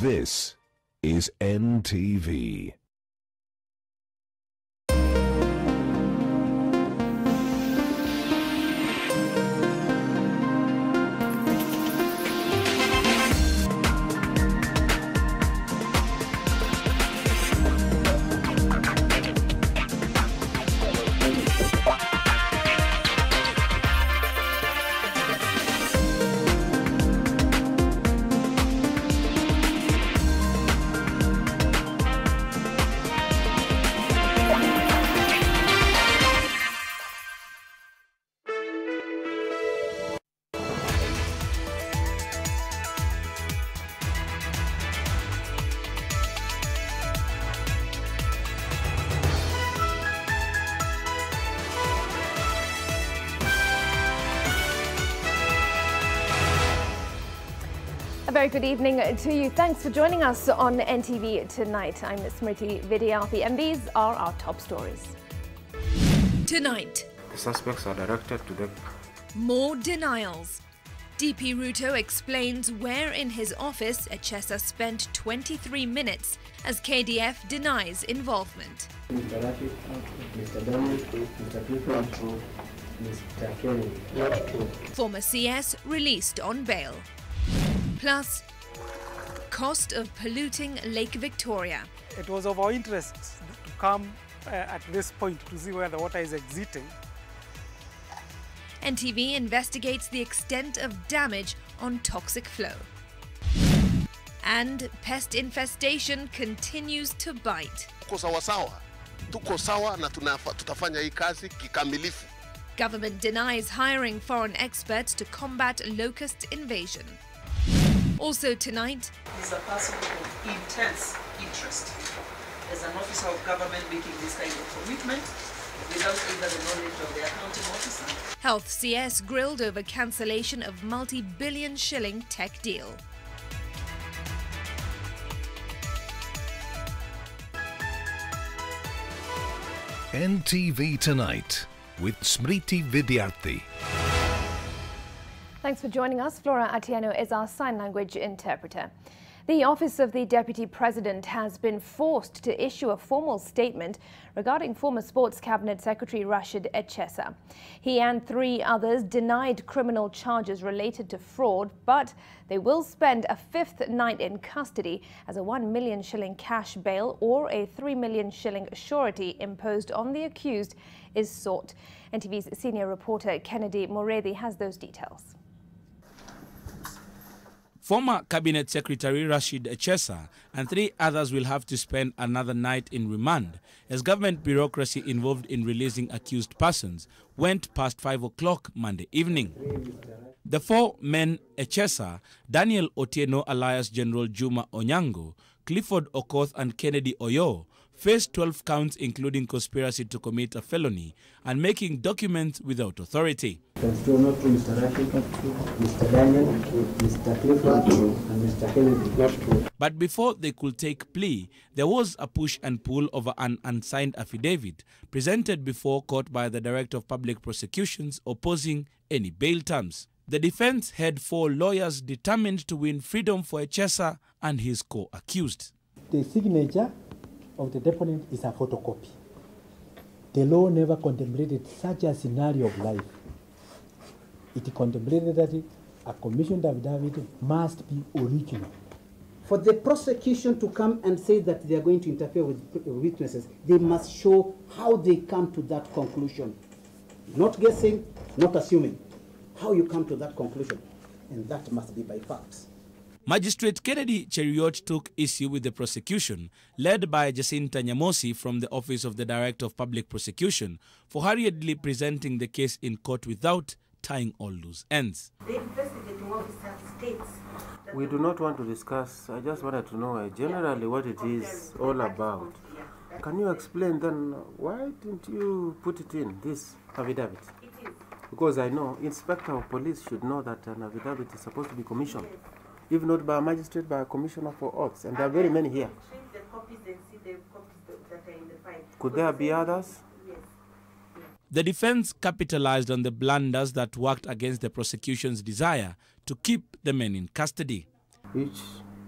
This is NTV. Good evening to you. Thanks for joining us on NTV tonight. I'm Smriti Vidyarthi, and these are our top stories. Tonight, The suspects are directed to the more denials. DP Ruto explains where in his office Echesa spent 23 minutes as KDF denies involvement. Mr. Rashid, Mr. Daniel, Mr. Clifford, Mr. Kennedy. Former CS released on bail. Plus, cost of polluting Lake Victoria. it was of our interest to come uh, at this point to see where the water is exiting. NTV investigates the extent of damage on toxic flow. And pest infestation continues to bite. tuko sawasawa, tuko sawa na tutafanya hii kazi kikamilifu. Government denies hiring foreign experts to combat locust invasion. Also tonight, is a person of intense interest. As an officer of government making this kind of commitment without either the knowledge of the accounting officer Health CS grilled over cancellation of multi-billion shilling tech deal. NTV Tonight with Smriti Vidyarthi. Thanks for joining us. Flora Atieno is our sign language interpreter. The Office of the Deputy President has been forced to issue a formal statement regarding former Sports Cabinet Secretary Rashid Echesa. He and three others denied criminal charges related to fraud, but they will spend a fifth night in custody as a 1 million shilling cash bail or a 3 million shilling surety imposed on the accused is sought. NTV's senior reporter Kennedy Mureithi has those details. Former Cabinet Secretary Rashid Echesa and three others will have to spend another night in remand as government bureaucracy involved in releasing accused persons went past 5 o'clock Monday evening. The four men Echesa, Daniel Otieno alias General Juma Onyango, Clifford Okoth and Kennedy Oyo faced 12 counts including conspiracy to commit a felony and making documents without authority. Not true, Mr. Rashid. Mr. Daniel, Mr. Clifford, and Mr. Kennedy. But before they could take plea, there was a push and pull over an unsigned affidavit presented before court by the Director of Public Prosecutions opposing any bail terms. The defense had four lawyers determined to win freedom for Echesa and his co-accused. the signature of the deponent is a photocopy. The law never contemplated such a scenario of life. It contemplated that a commissioned affidavit must be original. For the prosecution to come and say that they are going to interfere with witnesses, they must show how they come to that conclusion. Not guessing, not assuming. How you come to that conclusion. And that must be by facts. Magistrate Kennedy Cheruiyot took issue with the prosecution, led by Jacinta Nyamosi from the Office of the Director of Public Prosecution, for hurriedly presenting the case in court without tying all loose ends. The investigating officer states that We do not want to discuss. I just wanted to know uh, generally what it is all about. Can you explain then why didn't you put it in this affidavit? Because I know Inspector of Police should know that an affidavit is supposed to be commissioned, if not by a magistrate, by a commissioner for oaths, and there are very many here. the copies and see the copies that- that are in the file. Could there be others? Yes. The defense capitalized on the blunders that worked against the prosecution's desire to keep the men in custody. Each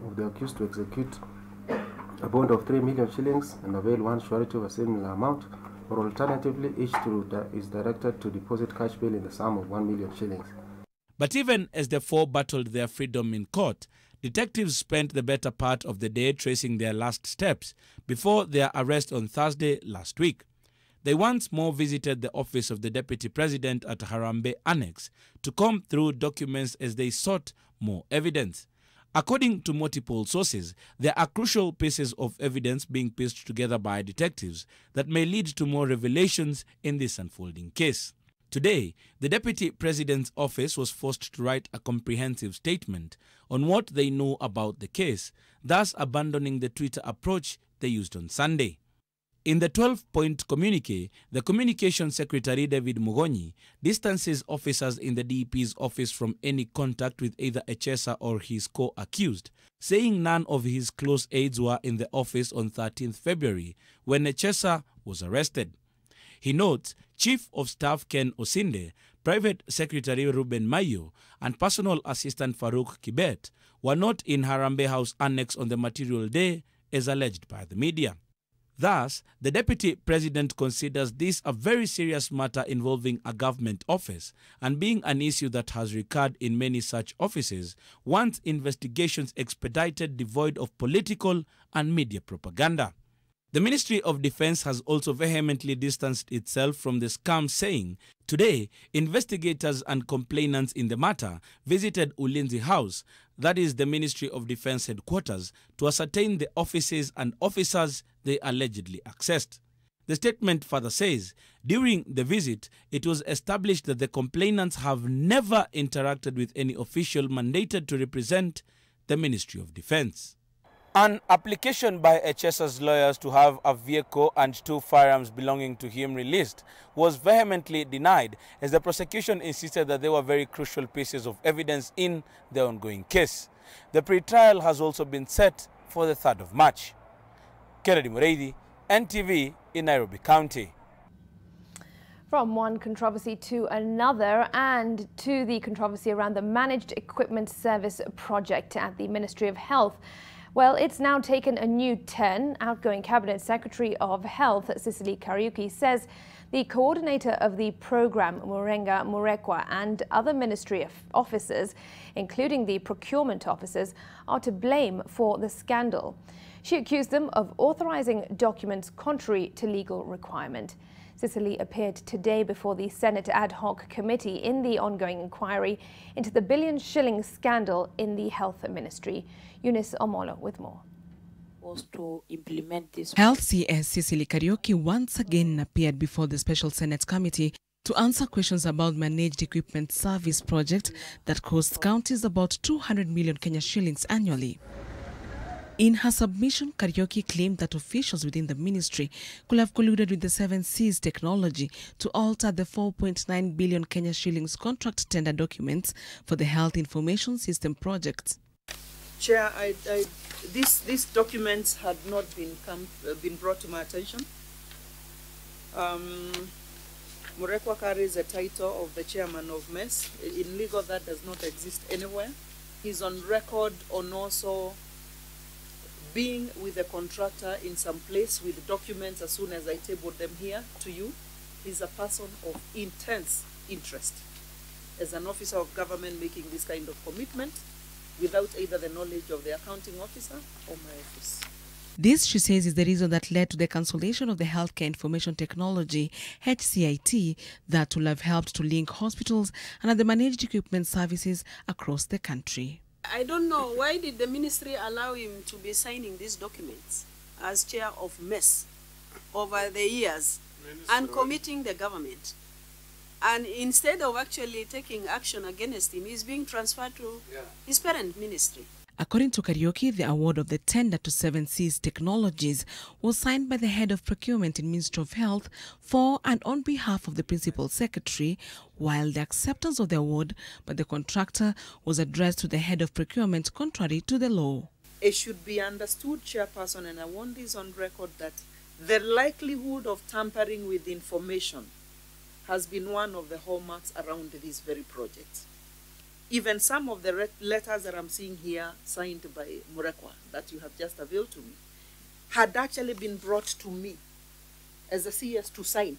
of the accused to execute a bond of 3 million shillings and avail one surety of a similar amount, or alternatively, each to di- is directed to deposit cash bail in the sum of 1 million shillings. But even as the four battled their freedom in court, detectives spent the better part of the day tracing their last steps before their arrest on Thursday last week. They once more visited the office of the Deputy President at Harambee Annex to comb through documents as they sought more evidence. According to multiple sources, there are crucial pieces of evidence being pieced together by detectives that may lead to more revelations in this unfolding case. Today, the Deputy President's office was forced to write a comprehensive statement on what they know about the case, thus abandoning the Twitter approach they used on Sunday. In the 12 point communique, the Communication Secretary David Mugonyi distances officers in the DEP's office from any contact with either Echesa or his co accused, saying none of his close aides were in the office on 13 February when Echesa was arrested. He notes Chief of Staff Ken Osinde, Private Secretary Ruben Mayo, and Personal Assistant Farouk Kibet were not in Harambee House Annex on the material day, as alleged by the media. Thus, the Deputy President considers this a very serious matter involving a government office and being an issue that has recurred in many such offices once investigations expedited devoid of political and media propaganda. The Ministry of Defense has also vehemently distanced itself from the scam, saying, Today, investigators and complainants in the matter visited Ulinzi House, that is the Ministry of Defense headquarters, to ascertain the offices and officers they allegedly accessed. The statement further says, during the visit, it was established that the complainants have never interacted with any official mandated to represent the Ministry of Defense. An application by Echesa's lawyers to have a vehicle and two firearms belonging to him released was vehemently denied as the prosecution insisted that they were very crucial pieces of evidence in the ongoing case. The pre-trial has also been set for the 3rd of March. Kennedy Mureithi, NTV in Nairobi County. From one controversy to another and to the controversy around the Managed Equipment Service project at the Ministry of Health. Well, it's now taken a new turn. Outgoing Cabinet Secretary of Health, Sicily Kariuki, says the coordinator of the program, Murenga Murekwa, and other ministry officers, including the procurement officers, are to blame for the scandal. She accused them of authorizing documents contrary to legal requirement. Sicily appeared today before the Senate ad hoc committee in the ongoing inquiry into the billion shilling scandal in the health ministry. Eunice Omolo with more. to implement this. Health CS Sicily Kariuki once again appeared before the Special Senate Committee to answer questions about managed equipment service project that costs counties about 200 million Kenya shillings annually. In her submission, Kariuki claimed that officials within the ministry could have colluded with the Seven Seas technology to alter the 4.9 billion Kenya shillings contract tender documents for the Health Information System project. Chair, I, I, this, these documents had not been, come, uh, been brought to my attention. Um, Murekwa carries the title of the chairman of MES. In legal, that does not exist anywhere. He's on record on also being with the contractor in some place with documents as soon as I tabled them here to you. He's a person of intense interest. As an officer of government making this kind of commitment without either the knowledge of the accounting officer or my office. This, she says, is the reason that led to the cancellation of the Healthcare Information Technology HCIT that will have helped to link hospitals and other managed equipment services across the country. I don't know why did the ministry allow him to be signing these documents as chair of MES over the years and committing the government. And instead of actually taking action against him, he's being transferred to yeah. his parent ministry. According to Kariuki, the award of the tender to Seven Seas Technologies was signed by the head of procurement in Ministry of Health for and on behalf of the principal secretary, while the acceptance of the award by the contractor was addressed to the head of procurement contrary to the law. It should be understood, Chairperson, and I want this on record, that the likelihood of tampering with information has been one of the hallmarks around this very project. Even some of the re- letters that I'm seeing here, signed by Murekwa, that you have just availed to me, had actually been brought to me as a CS to sign.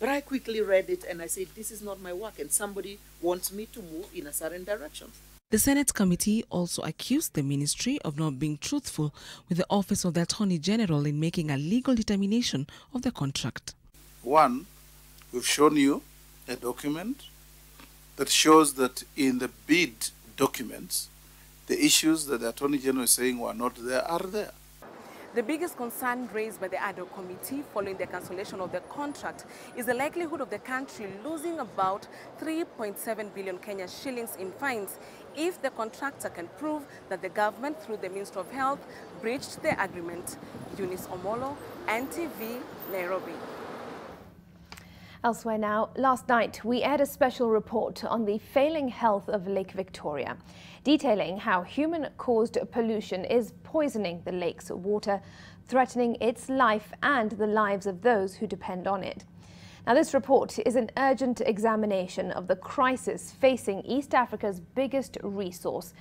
But I quickly read it and I said, This is not my work, and somebody wants me to move in a certain direction. The Senate committee also accused the ministry of not being truthful with the Office of the Attorney General in making a legal determination of the contract. One, we've shown you a document that shows that in the bid documents, the issues that the Attorney General is saying were not there are there. The biggest concern raised by the ad hoc committee following the cancellation of the contract is the likelihood of the country losing about 3.7 billion Kenya shillings in fines if the contractor can prove that the government, through the Ministry of Health, breached the agreement. Eunice Omolo, NTV, Nairobi. Elsewhere now, last night we aired a special report on the failing health of Lake Victoria, detailing how human-caused pollution is poisoning the lake's water, threatening its life and the lives of those who depend on it. Now, this report is an urgent examination of the crisis facing East Africa's biggest resource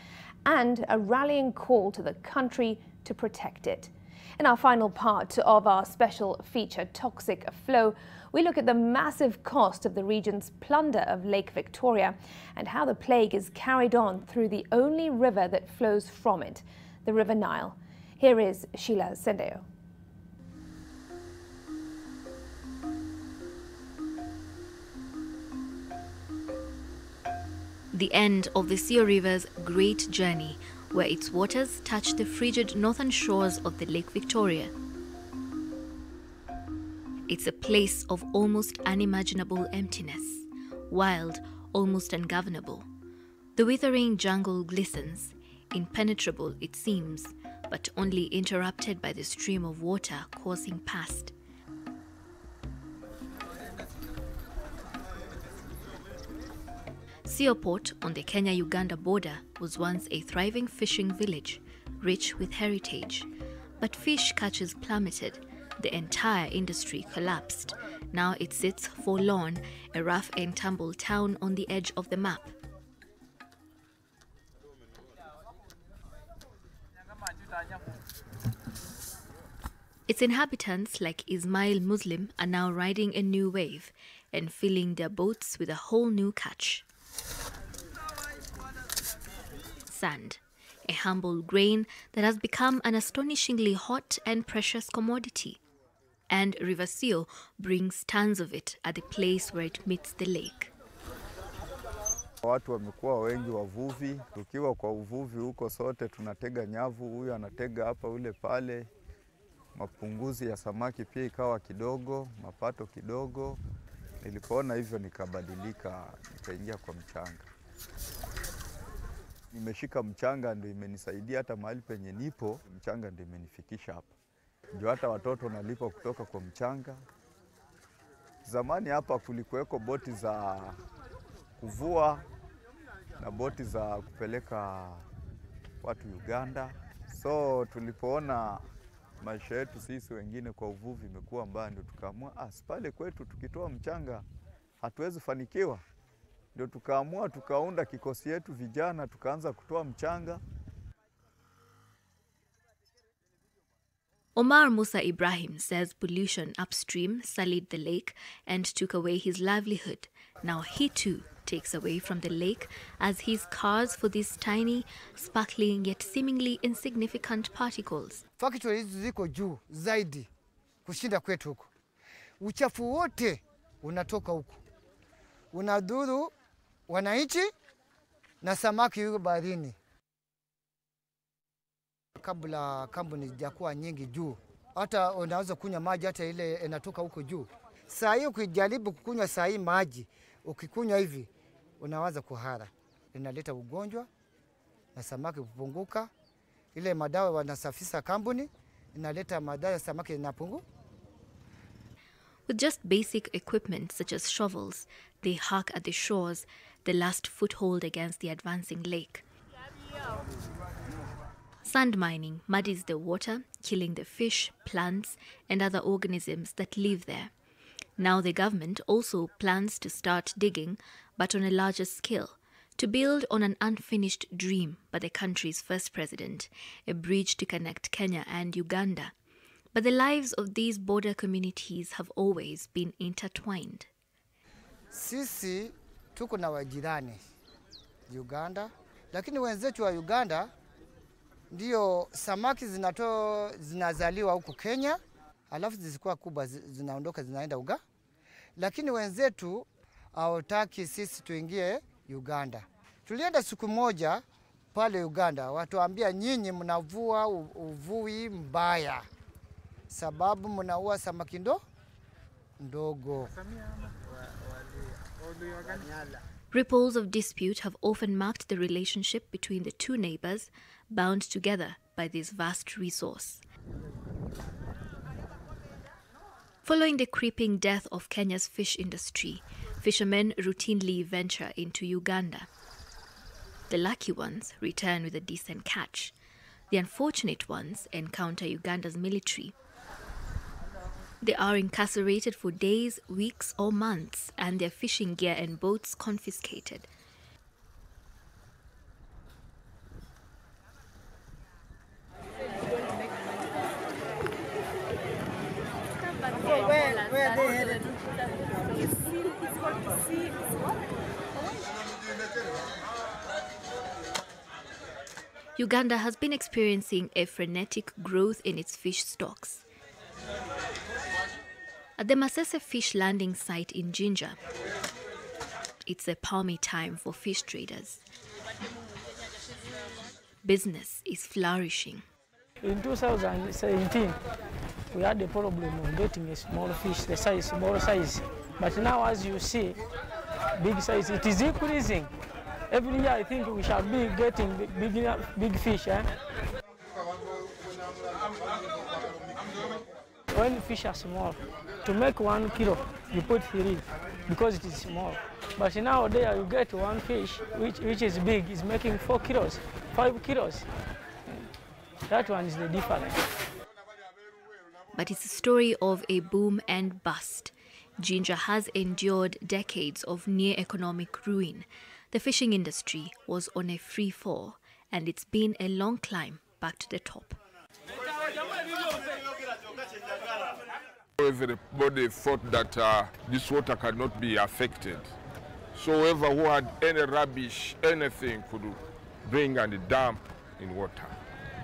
and a rallying call to the country to protect it. In our final part of our special feature, Toxic Flow, we look at the massive cost of the region's plunder of Lake Victoria and how the plague is carried on through the only river that flows from it, the River Nile. Here is Sheila Sendeyo. The end of the Sio River's great journey, where its waters touch the frigid northern shores of the Lake Victoria. It's a place of almost unimaginable emptiness, wild, almost ungovernable. The withering jungle glistens, impenetrable it seems, but only interrupted by the stream of water coursing past. Sioport on the Kenya Uganda border was once a thriving fishing village, rich with heritage. But fish catches plummeted, the entire industry collapsed. Now it sits forlorn, a rough and tumble town on the edge of the map. Its inhabitants, like Ismail Muslim, are now riding a new wave and filling their boats with a whole new catch. Sand, a humble grain that has become an astonishingly hot and precious commodity. And River Seal brings tons of it at the place where it meets the lake. Watu wamekuwa wengi wavuvi. Tukiwa kwa uvuvi huko, sote tunatega nyavu, huyu anatega hapa, ule pale. Mapunguzi ya samaki pia ikawa kidogo, mapato kidogo. Nilipoona hivyo, nikabadilika, nikaingia kwa mchanga. Nimeshika mchanga, ndio imenisaidia hata mahali penye nipo, mchanga ndio imenifikisha hapa, ndio hata watoto nalipa kutoka kwa mchanga. Zamani hapa kulikuweko boti za kuvua na boti za kupeleka watu Uganda. So tulipoona maisha yetu sisi wengine kwa uvuvi imekuwa mbaya, ndio tukaamua as pale kwetu tukitoa mchanga hatuwezi fanikiwa, ndio tukaamua tukaunda kikosi yetu vijana, tukaanza kutoa mchanga. Omar Musa Ibrahim says pollution upstream sullied the lake and took away his livelihood. Now he too takes away from the lake as his cars for these tiny, sparkling yet seemingly insignificant particles. Factory ziko juu zaidi kushinda kwetu huko. Uchafu wote unatoka huko, unadhuru wananchi na samaki yuko baharini. Kabla kampuni zijakuwa nyingi juu, hata unaweza kunywa maji hata ile inatoka huko juu. Saa hii ukijaribu kukunywa saa hii maji, ukikunywa hivi unawaza kuhara, inaleta ugonjwa na samaki kupunguka. Ile madawa wanasafisha kampuni inaleta madawa, samaki inapungu. With just basic equipment such as shovels, they hack at the shores, the last foothold against the advancing lake. Sand mining muddies the water, killing the fish, plants, and other organisms that live there. Now the government also plans to start digging, but on a larger scale, to build on an unfinished dream by the country's first president, a bridge to connect Kenya and Uganda. But the lives of these border communities have always been intertwined. Sisi tuko na wajirani Uganda, lakini wenzetu wa Uganda ndio samaki zinato, zinazaliwa huku Kenya, alafu zisikuwa kubwa zinaondoka zinaenda Uga, lakini wenzetu hawataki sisi tuingie Uganda. Tulienda siku moja pale Uganda, watuambia nyinyi mnavua uvui mbaya, sababu mnaua samaki ndo ndogo. Ripples of dispute have often marked the relationship between the two neighbors, bound together by this vast resource. Following the creeping death of Kenya's fish industry, fishermen routinely venture into Uganda. The lucky ones return with a decent catch. The unfortunate ones encounter Uganda's military. They are incarcerated for days, weeks, or months, and their fishing gear and boats confiscated. Where, they headed? Uganda has been experiencing a frenetic growth in its fish stocks. At the Masese fish landing site in Jinja, it's a palmy time for fish traders. Business is flourishing. In 2017, we had a problem of getting a small fish, the size, small size. But now, as you see, big size, it is increasing. Every year, I think we shall be getting big, big, fish. Eh? When fish are small, to make one kilo, you put three because it is small. But nowadays, you get one fish which, which is big, is making four kilos, five kilos. That one is the difference. But it's a story of a boom and bust. Jinja has endured decades of near economic ruin. The fishing industry was on a free fall, and it's been a long climb back to the top. Everybody thought that uh, this water cannot be affected. So whoever who had any rubbish, anything could bring and dump in water.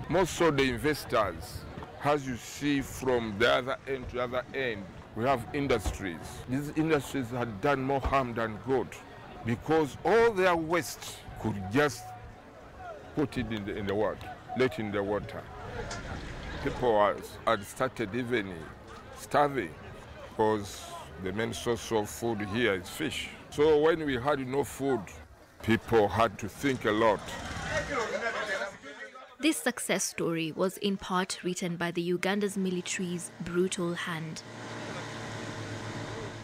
Most of the investors, as you see from the other end to the other end, we have industries. These industries had done more harm than good because all their waste could just put it in the, in the water, let in the water. People had started even starving because the main source of food here is fish. So when we had no food, people had to think a lot. This success story was in part written by the Uganda's military's brutal hand.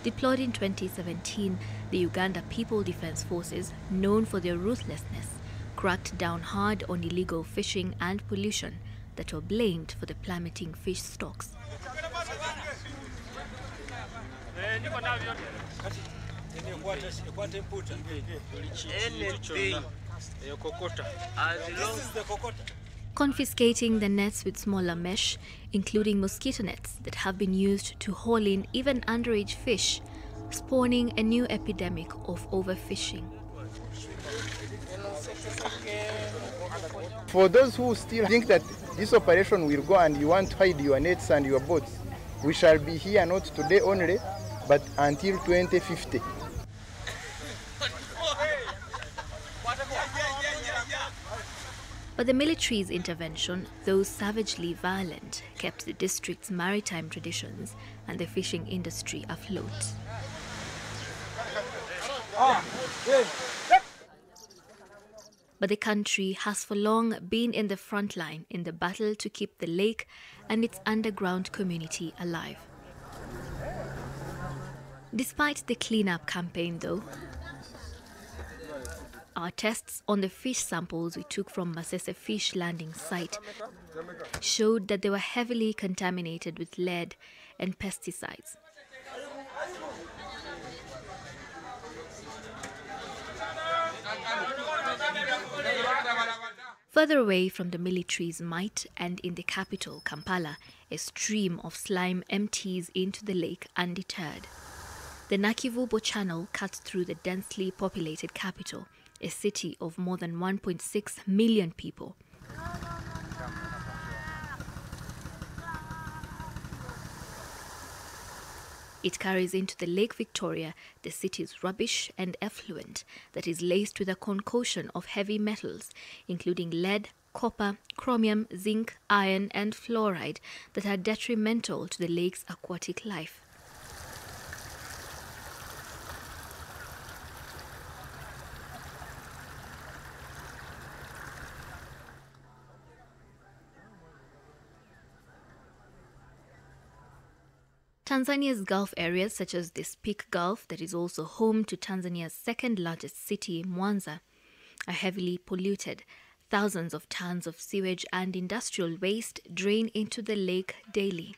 Deployed in 2017, the Uganda People Defense Forces, known for their ruthlessness, cracked down hard on illegal fishing and pollution that were blamed for the plummeting fish stocks. Confiscating the nets with smaller mesh, including mosquito nets that have been used to haul in even underage fish, spawning a new epidemic of overfishing. For those who still think that this operation will go and you want to hide your nets and your boats, we shall be here not today only, but until 2050. But the military's intervention, though savagely violent, kept the district's maritime traditions and the fishing industry afloat. But the country has for long been in the front line in the battle to keep the lake and its underground community alive. Despite the cleanup campaign, though, our tests on the fish samples we took from Masese Fish Landing site showed that they were heavily contaminated with lead and pesticides. Further away from the military's might and in the capital, Kampala, a stream of slime empties into the lake undeterred. The Nakivubo Channel cuts through the densely populated capital, a city of more than 1.6 million people. It carries into the Lake Victoria the city's rubbish and effluent that is laced with a concoction of heavy metals, including lead, copper, chromium, zinc, iron, and fluoride that are detrimental to the lake's aquatic life. Tanzania's Gulf areas, such as the Speke Gulf, that is also home to Tanzania's second largest city, Mwanza, are heavily polluted. Thousands of tons of sewage and industrial waste drain into the lake daily.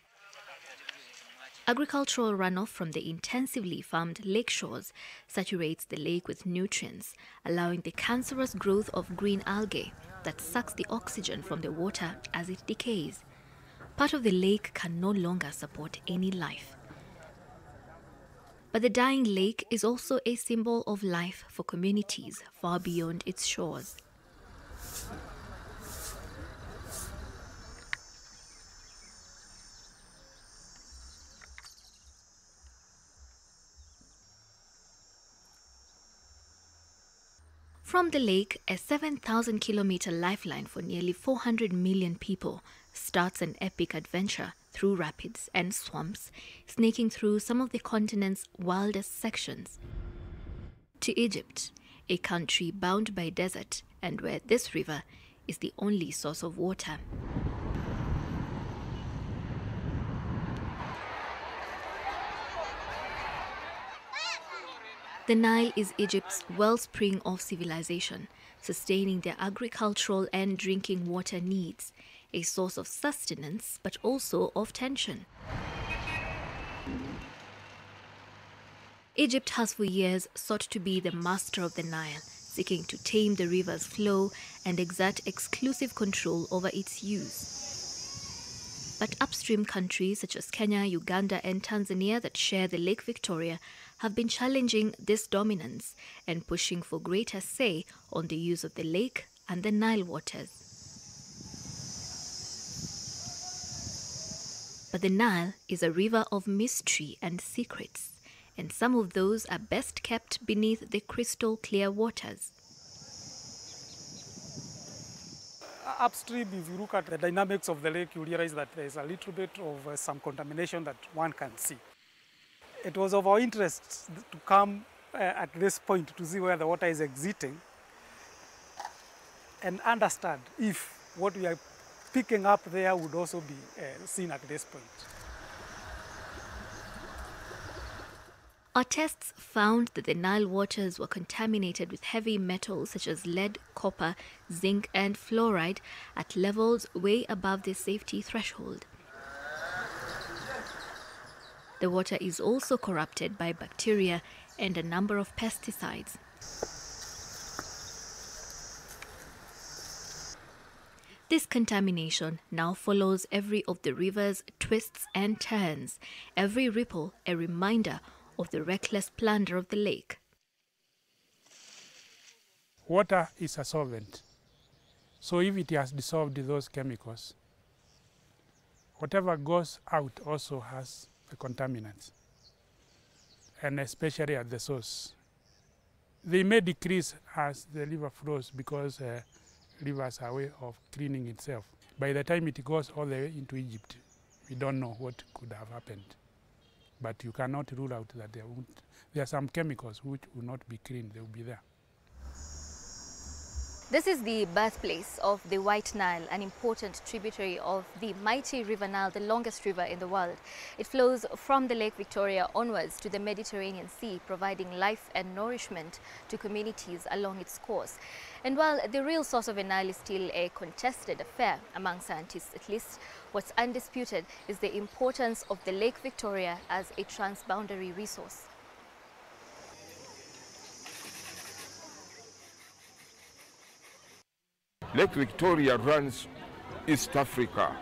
Agricultural runoff from the intensively farmed lake shores saturates the lake with nutrients, allowing the cancerous growth of green algae that sucks the oxygen from the water as it decays. Part of the lake can no longer support any life. But the dying lake is also a symbol of life for communities far beyond its shores. From the lake, a 7,000 kilometer lifeline for nearly 400 million people starts an epic adventure through rapids and swamps, snaking through some of the continent's wildest sections. To Egypt, a country bound by desert and where this river is the only source of water. The Nile is Egypt's wellspring of civilization, sustaining their agricultural and drinking water needs, a source of sustenance but also of tension. Egypt has for years sought to be the master of the Nile, seeking to tame the river's flow and exert exclusive control over its use. But upstream countries such as Kenya, Uganda, and Tanzania that share the Lake Victoria have been challenging this dominance and pushing for greater say on the use of the lake and the Nile waters. But the Nile is a river of mystery and secrets, and some of those are best kept beneath the crystal clear waters. Upstream, if you look at the dynamics of the lake, you realize that there's a little bit of uh, some contamination that one can see. It was of our interest to come uh, at this point to see where the water is exiting and understand if what we are picking up there would also be uh, seen at this point. Our tests found that the Nile waters were contaminated with heavy metals such as lead, copper, zinc, and fluoride at levels way above the safety threshold. The water is also corrupted by bacteria and a number of pesticides. This contamination now follows every of the river's twists and turns, every ripple a reminder of the reckless plunder of the lake. Water is a solvent. So if it has dissolved those chemicals, whatever goes out also has contaminants, and especially at the source. They may decrease as the liver flows because uh, rivers are a way of cleaning itself. By the time it goes all the way into Egypt, we don't know what could have happened. But you cannot rule out that there, won't, there are some chemicals which will not be cleaned, they will be there. This is the birthplace of the White Nile, an important tributary of the mighty River Nile, the longest river in the world. It flows from the Lake Victoria onwards to the Mediterranean Sea, providing life and nourishment to communities along its course. And while the real source of the Nile is still a contested affair among scientists at least, what's undisputed is the importance of the Lake Victoria as a transboundary resource. Lake Victoria runs East Africa.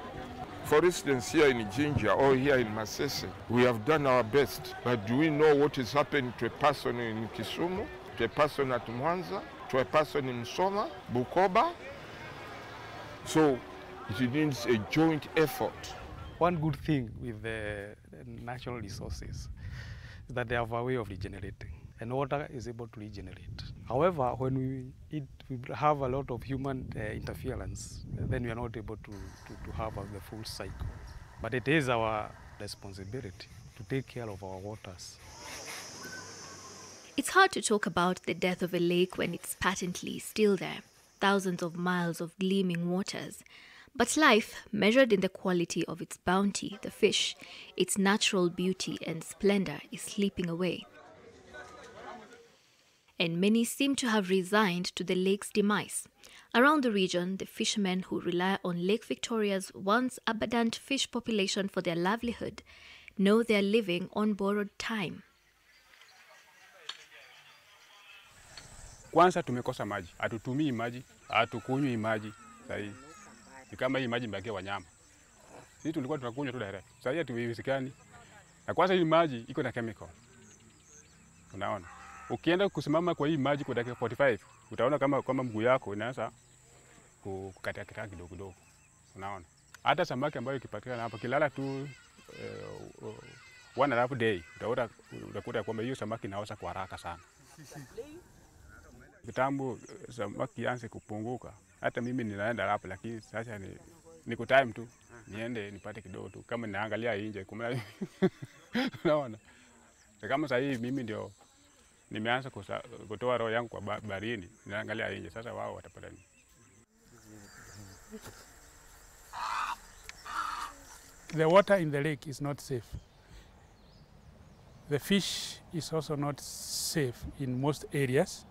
For instance, here in Jinja or here in Masese, we have done our best. But do we know what is happening to a person in Kisumu, to a person at Mwanza, to a person in Soma, Bukoba? So it needs a joint effort. One good thing with the natural resources is that they have a way of regenerating, and water is able to regenerate. However, when we, eat, we have a lot of human uh, interference, then we are not able to, to, to have the full cycle. But it is our responsibility to take care of our waters. It's hard to talk about the death of a lake when it's patently still there, thousands of miles of gleaming waters. But life, measured in the quality of its bounty, the fish, its natural beauty and splendor, is slipping away. And many seem to have resigned to the lake's demise. Around the region, the fishermen who rely on Lake Victoria's once abundant fish population for their livelihood know they are living on borrowed time. Kwanza tumekosa maji, hatutumii maji, hatukunywi maji sahii. Ni kama hii maji imebakia wanyama. Sisi tulikuwa tunakunywa tu direct. Sasa hii hatuwezekani. Na kwanza hii maji iko na chemical. Unaona? Ukienda kusimama kwa hii maji kwa dakika 45, utaona kama kama mguu yako inaanza kukata kata kidogo kidogo. Unaona? Hata samaki ambayo ikipatikana hapa kilala tu uh, one and a half day, utakuta utakuta kwamba hiyo samaki inaoza kwa haraka sana. Kitambo samaki anze kupunguka, hata mimi ninaenda hapo, lakini sasa ni niko time tu niende nipate kidogo tu, kama ninaangalia nje kumla unaona. Kama sasa hivi mimi ndio nimeanza kutoa roho yangu kwa baharini, naangalia nje. Sasa wao watapata nini? The water in the lake is not safe. The fish is also not safe in most areas,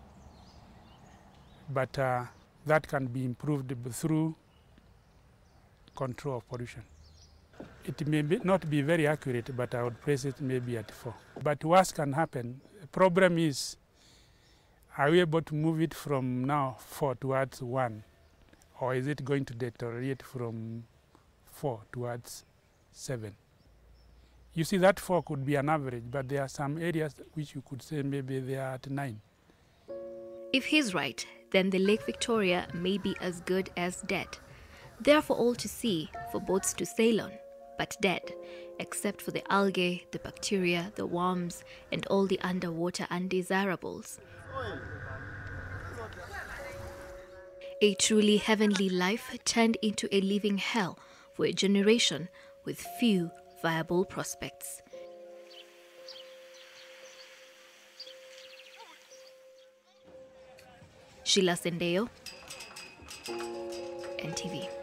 but uh, that can be improved through control of pollution. It may be not be very accurate, but I would place it maybe at four. But worse can happen. Problem is, are we able to move it from now four towards one, or is it going to deteriorate from four towards seven? You see, that four could be an average, but there are some areas which you could say maybe they are at nine. If he's right, then the Lake Victoria may be as good as dead. There for all to see, for boats to sail on, but dead, except for the algae, the bacteria, the worms, and all the underwater undesirables. A truly heavenly life turned into a living hell for a generation with few viable prospects. Sheila Sendeyo, NTV.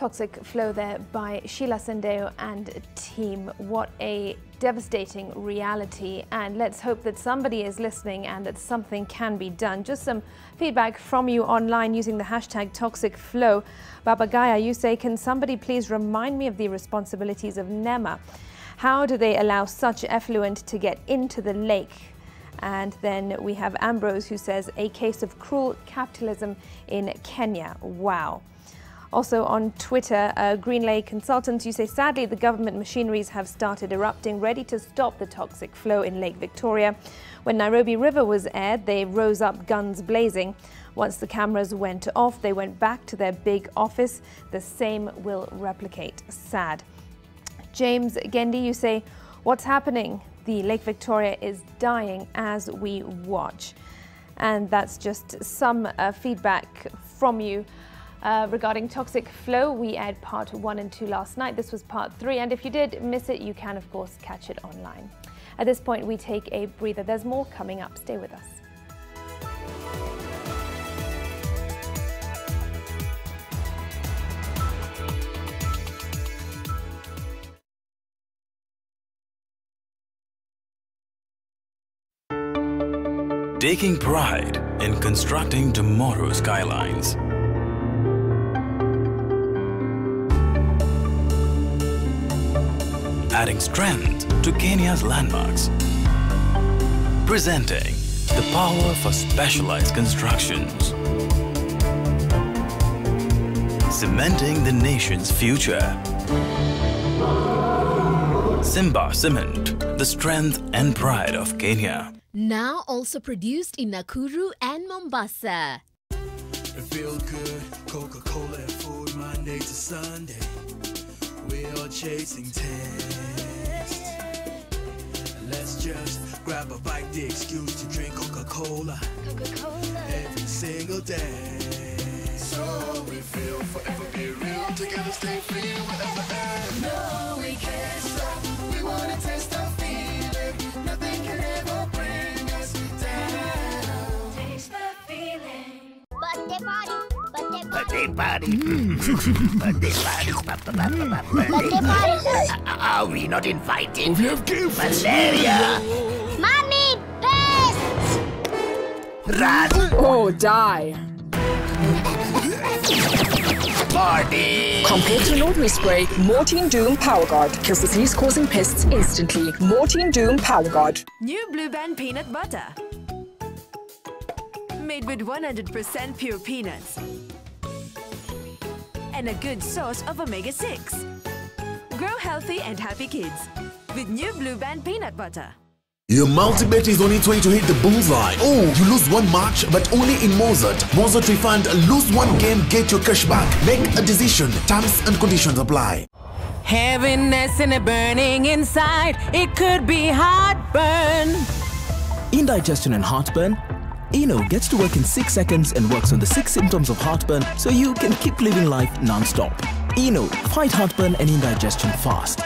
Toxic Flow there by Sheila Sendeyo and team. What a devastating reality and let's hope that somebody is listening and that something can be done. Just some feedback from you online using the hashtag Toxic Flow. Babagaya, you say, can somebody please remind me of the responsibilities of NEMA? How do they allow such effluent to get into the lake? And then we have Ambrose who says, a case of cruel capitalism in Kenya. Wow. Also on Twitter, uh, Lake Consultants, you say, sadly, the government machineries have started erupting, ready to stop the toxic flow in Lake Victoria. When Nairobi River was aired, they rose up guns blazing. Once the cameras went off, they went back to their big office. The same will replicate. Sad. James Gendy, you say, what's happening? The Lake Victoria is dying as we watch. And that's just some uh, feedback from you uh, regarding toxic flow. We aired part one and two last night. This was part three. And if you did miss it, you can, of course, catch it online. At this point, we take a breather. There's more coming up. Stay with us. taking pride in constructing tomorrow's skylines. Adding strength to Kenya's landmarks. Presenting the power for specialized constructions. Cementing the nation's future. Simba Cement, the strength and pride of Kenya. Now also produced in Nakuru and Mombasa. It feel good, Coca-Cola food, Monday to Sunday. We're chasing taste. Let's just grab a bite, the excuse to drink Coca-Cola. Coca-Cola. Every single day. So we feel forever be real, together stay free, whatever ends. No, we can't stop, we wanna taste Birthday party. Birthday party. Birthday party. Birthday party. Are we not invited? We have gifts. Malaria. Mommy, best. Run. Oh, die. Party. Compared to an ordinary spray, Mortein Doom Power Guard kills disease causing pests instantly. Mortein Doom Power Guard. New Blue Band peanut butter. Made with 100% pure peanuts. And a good source of omega 6. Grow healthy and happy kids with new Blue Band peanut butter. Your multi-bet is on its way to hit the bullseye. Oh, you lose one match, but only in Mozzart. Mozzart Refund, lose one game, get your cash back. Make a decision. Terms and conditions apply. Heaviness and a burning inside, it could be heartburn. Indigestion and heartburn? Eno gets to work in 6 seconds and works on the 6 symptoms of heartburn so you can keep living life non-stop. Eno, fight heartburn and indigestion fast.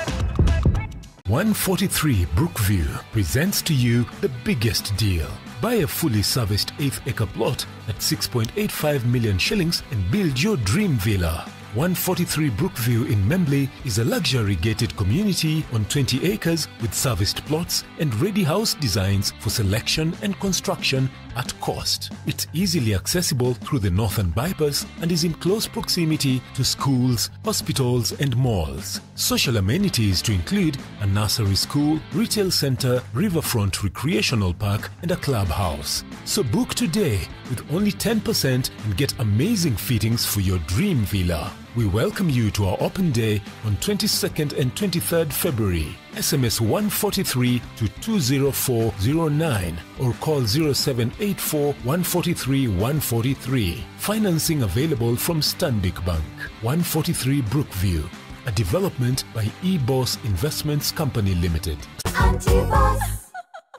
143 Brookview presents to you the biggest deal. Buy a fully serviced 8th acre plot at 6.85 million shillings and build your dream villa. 143 Brookview in Membley is a luxury gated community on 20 acres with serviced plots and ready house designs for selection and construction at cost. It's easily accessible through the northern bypass and is in close proximity to schools, hospitals, and malls. Social amenities to include a nursery school, retail center, riverfront recreational park, and a clubhouse. So book today with only 10% and get amazing fittings for your dream villa. We welcome you to our open day on 22nd and 23rd February. SMS 143 to 20409 or call 0784 143 143. Financing available from Stanbic Bank. 143 Brookview. A development by eBoss Investments Company Limited.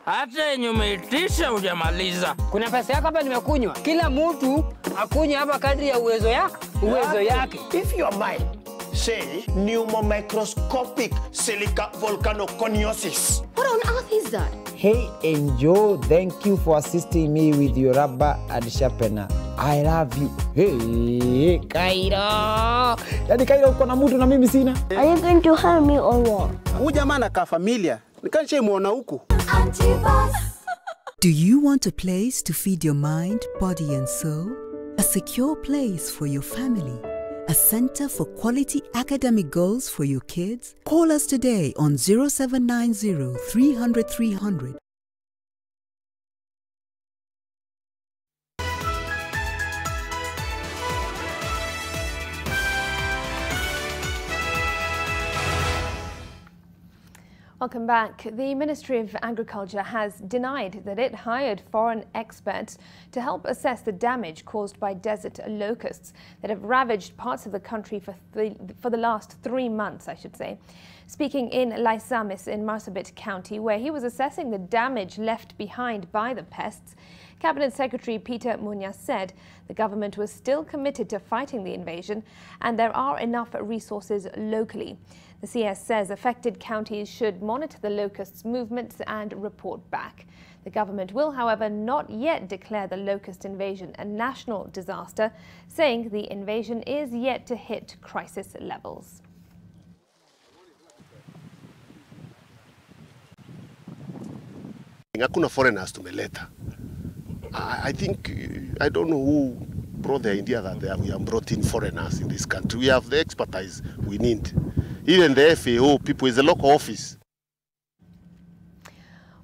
Hata yenye umeitisha hujamaliza. Kuna pesa yako hapa nimekunywa. Kila mtu akunywe hapa kadri ya uwezo yake, uwezo yake. If you are mine, say pneumomicroscopic silica volcanoconiosis. What on earth is that? Hey Angel, thank you for assisting me with your rubber and sharpener. I love you. Hey, Kairo. Yaani Kairo uko na mtu na mimi sina. Are you going to harm me or what? Huyu jamaa anakaa familia. Nikashamuona huku. Do you want a place to feed your mind, body, and soul? A secure place for your family? A center for quality academic goals for your kids? Call us today on 0790 300 300. Welcome back. The Ministry of Agriculture has denied that it hired foreign experts to help assess the damage caused by desert locusts that have ravaged parts of the country for, th for the last three months, I should say. Speaking in Laisamis in Marsabit County, where he was assessing the damage left behind by the pests, Cabinet Secretary Peter Munya said the government was still committed to fighting the invasion and there are enough resources locally. The CS says affected counties should monitor the locusts' movements and report back. The government will, however, not yet declare the locust invasion a national disaster, saying the invasion is yet to hit crisis levels. Hakuna foreigners tumeleta. I, think, I don't know who brought the idea that they we have brought in foreigners in this country. We have the expertise we need. Even the FAO people is a local office.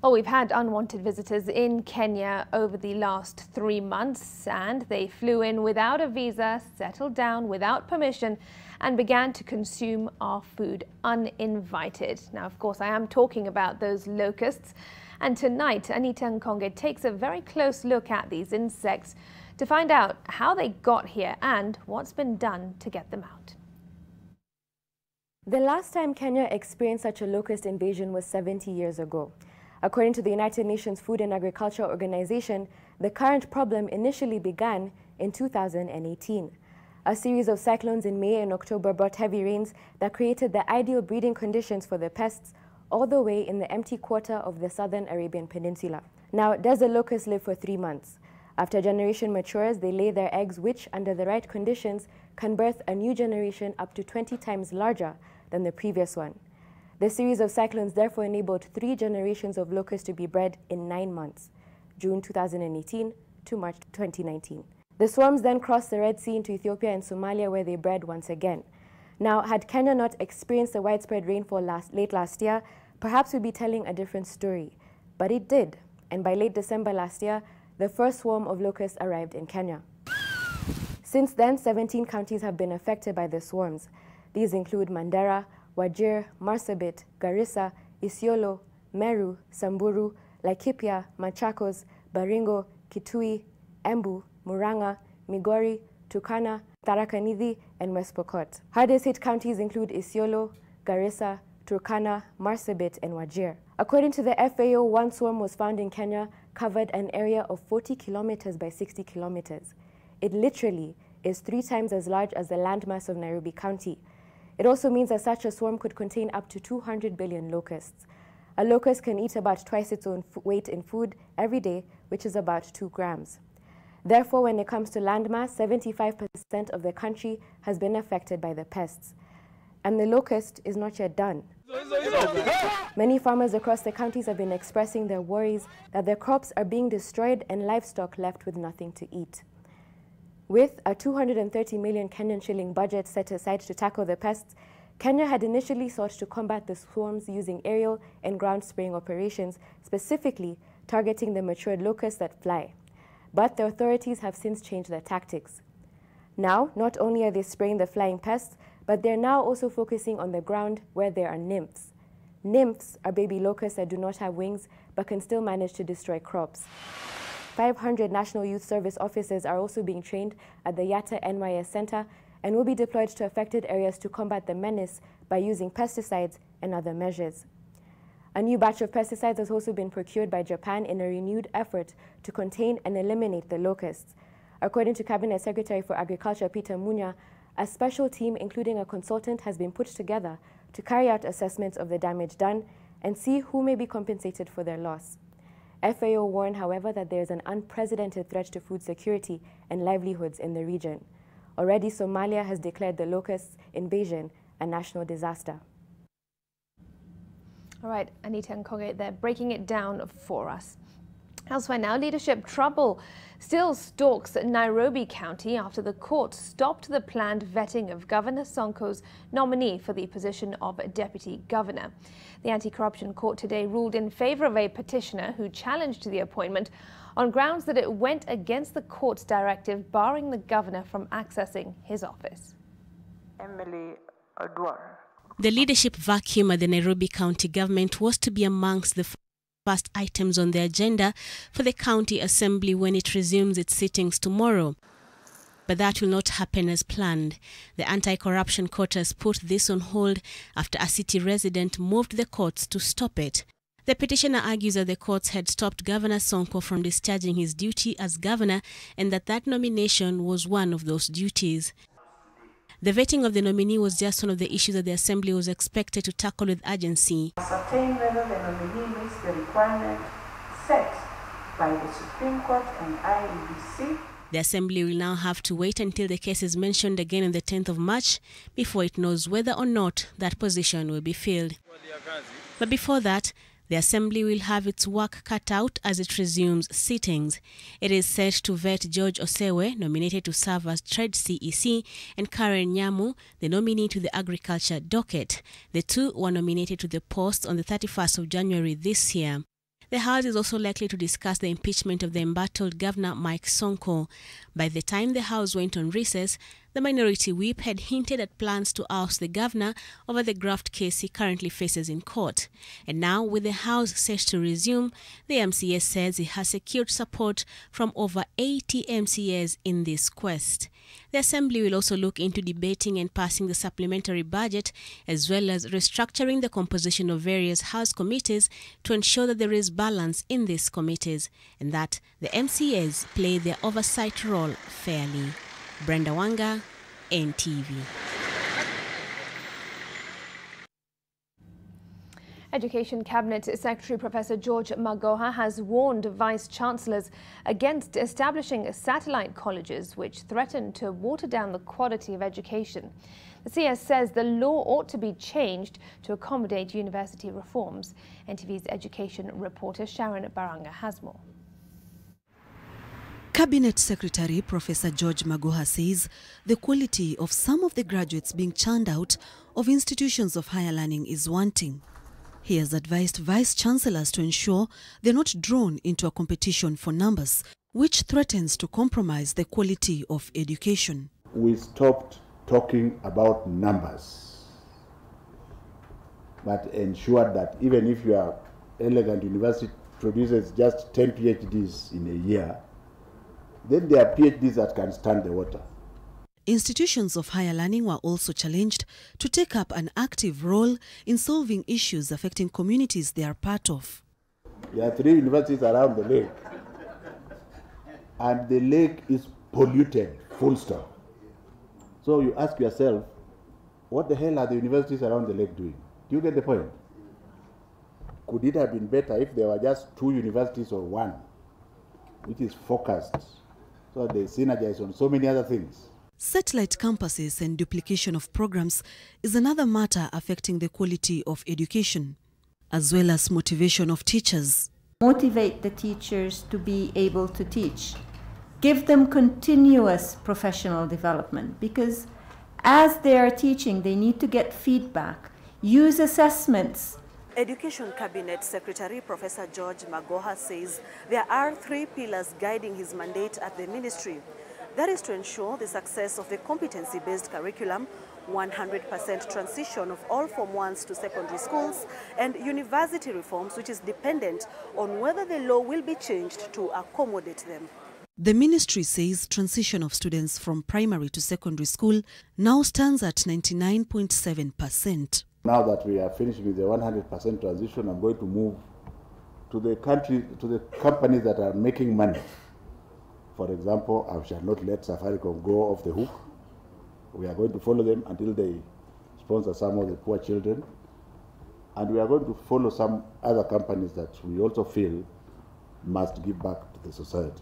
Well, we've had unwanted visitors in Kenya over the last three months, and they flew in without a visa, settled down without permission, and began to consume our food uninvited. Now, of course, I am talking about those locusts. And tonight, Anita Nkonge takes a very close look at these insects to find out how they got here and what's been done to get them out. The last time Kenya experienced such a locust invasion was 70 years ago. According to the United Nations Food and Agriculture Organization, the current problem initially began in 2018. A series of cyclones in May and October brought heavy rains that created the ideal breeding conditions for the pests all the way in the empty quarter of the southern Arabian Peninsula. Now, desert locusts live for three months. After generation matures, they lay their eggs, which, under the right conditions, can birth a new generation up to 20 times larger than the previous one. The series of cyclones therefore enabled three generations of locusts to be bred in nine months, June 2018 to March 2019. The swarms then crossed the Red Sea into Ethiopia and Somalia, where they bred once again. Now, had Kenya not experienced the widespread rainfall last, late last year, perhaps we'd be telling a different story. But it did, and by late December last year, the first swarm of locusts arrived in Kenya. Since then, 17 counties have been affected by the swarms. These include Mandera, Wajir, Marsabit, Garissa, Isiolo, Meru, Samburu, Laikipia, Machakos, Baringo, Kitui, Embu, Muranga, Migori, Turkana, Tharaka and West Pokot. Hardest hit counties include Isiolo, Garissa, Turkana, Marsabit, and Wajir. According to the FAO, one swarm was found in Kenya, covered an area of 40 kilometers by 60 kilometers. It literally is three times as large as the landmass of Nairobi County. It also means that such a swarm could contain up to 200 billion locusts. A locust can eat about twice its own weight in food every day, which is about 2 grams. Therefore, when it comes to landmass, 75% of the country has been affected by the pests. And the locust is not yet done. Many farmers across the counties have been expressing their worries that their crops are being destroyed and livestock left with nothing to eat. With a 230 million Kenyan shilling budget set aside to tackle the pests, Kenya had initially sought to combat the swarms using aerial and ground spraying operations, specifically targeting the matured locusts that fly. But the authorities have since changed their tactics. Now, not only are they spraying the flying pests, but they're now also focusing on the ground where there are nymphs. Nymphs are baby locusts that do not have wings but can still manage to destroy crops. 500 National Youth Service officers are also being trained at the Yatta NYS Center and will be deployed to affected areas to combat the menace by using pesticides and other measures. A new batch of pesticides has also been procured by Japan in a renewed effort to contain and eliminate the locusts. According to Cabinet Secretary for Agriculture Peter Munya, a special team, including a consultant, has been put together to carry out assessments of the damage done and see who may be compensated for their loss. FAO warned, however, that there is an unprecedented threat to food security and livelihoods in the region. Already, Somalia has declared the locust invasion a national disaster. All right, Anita and Nkonge, they're breaking it down for us. Elsewhere now, leadership trouble still stalks Nairobi County after the court stopped the planned vetting of Governor Sonko's nominee for the position of deputy governor. The anti-corruption court today ruled in favor of a petitioner who challenged the appointment on grounds that it went against the court's directive barring the governor from accessing his office. Emily Odwar. The leadership vacuum at the Nairobi County government was to be amongst the first items on the agenda for the county assembly when it resumes its sittings tomorrow. But that will not happen as planned. The anti corruption court has put this on hold after a city resident moved the courts to stop it. The petitioner argues that the courts had stopped Governor Sonko from discharging his duty as governor and that that nomination was one of those duties. The vetting of the nominee was just one of the issues that the Assembly was expected to tackle with urgency. ascertain whether the nominee meets the requirement set by the Supreme Court and IEBC. The Assembly will now have to wait until the case is mentioned again on the 10th of March before it knows whether or not that position will be filled. But before that, the Assembly will have its work cut out as it resumes sittings. It is set to vet George Osewe, nominated to serve as Trade CEC, and Karen Nyamu, the nominee to the Agriculture docket. The two were nominated to the post on the 31st of January this year. The House is also likely to discuss the impeachment of the embattled Governor Mike Sonko. By the time the House went on recess, the minority whip had hinted at plans to oust the governor over the graft case he currently faces in court. And now, with the House set to resume, the MCA says it has secured support from over 80 MCAs in this quest. The Assembly will also look into debating and passing the supplementary budget, as well as restructuring the composition of various House committees to ensure that there is balance in these committees and that the MCAs play their oversight role fairly. Brenda Wanga, NTV. Education Cabinet Secretary Professor George Magoha has warned vice chancellors against establishing satellite colleges which threaten to water down the quality of education. The CS says the law ought to be changed to accommodate university reforms. NTV's education reporter Sharon Baranga has more. Cabinet Secretary Professor George Magoha says the quality of some of the graduates being churned out of institutions of higher learning is wanting. He has advised vice chancellors to ensure they're not drawn into a competition for numbers, which threatens to compromise the quality of education. we stopped talking about numbers, but ensured that even if your elegant university produces just 10 PhDs in a year, then there are PhDs that can stand the water. Institutions of higher learning were also challenged to take up an active role in solving issues affecting communities they are part of. There are three universities around the lake, and the lake is polluted, full stop. So you ask yourself, what the hell are the universities around the lake doing? Do you get the point? Could it have been better if there were just two universities or one, which is focused, so they synergize on so many other things? Satellite campuses and duplication of programs is another matter affecting the quality of education, as well as motivation of teachers. motivate the teachers to be able to teach. Give them continuous professional development because as they are teaching, they need to get feedback. Use assessments. Education Cabinet Secretary Professor George Magoha says there are three pillars guiding his mandate at the ministry. That is to ensure the success of the competency-based curriculum, 100% transition of all Form 1s to secondary schools, and university reforms, which is dependent on whether the law will be changed to accommodate them. The ministry says transition of students from primary to secondary school now stands at 99.7%. Now that we are finished with the 100% transition, I'm going to move to the country, to the companies that are making money. For example, I shall not let Safaricom go off the hook. We are going to follow them until they sponsor some of the poor children. And we are going to follow some other companies that we also feel must give back to the society.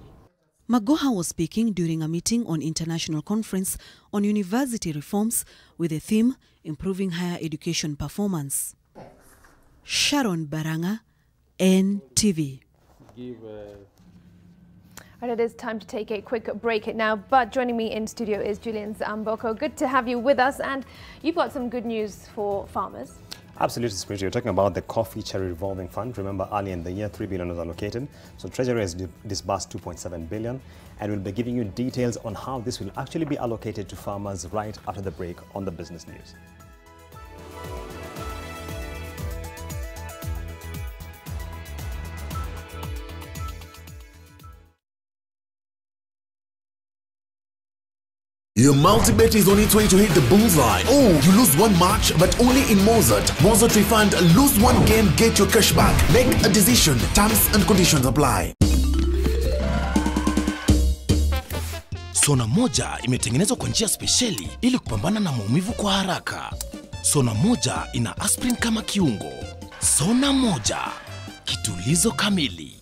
Magoha was speaking during a meeting on International Conference on University Reforms with the theme Improving Higher Education Performance. Sharon Baranga, NTV. Right, it is time to take a quick break now, but joining me in studio is Julian Amboko. Good to have you with us, and you've got some good news for farmers. Absolutely, Smriti. You're talking about the Coffee Cherry Revolving Fund. Remember, earlier in the year, $3 billion was allocated. So Treasury has disbursed 2.7 billion, and we'll be giving you details on how this will actually be allocated to farmers right after the break on the business news. Your multi-bet is on its way to hit the bullseye. Oh, you lose one match, but only in Mozart. Mozart Refund, lose one game, get your cash back. Make a decision. Terms and conditions apply. Sona moja imetengenezwa kwa njia spesheli ili kupambana na maumivu kwa haraka. Sona moja ina aspirin kama kiungo. Sona moja, kitulizo kamili.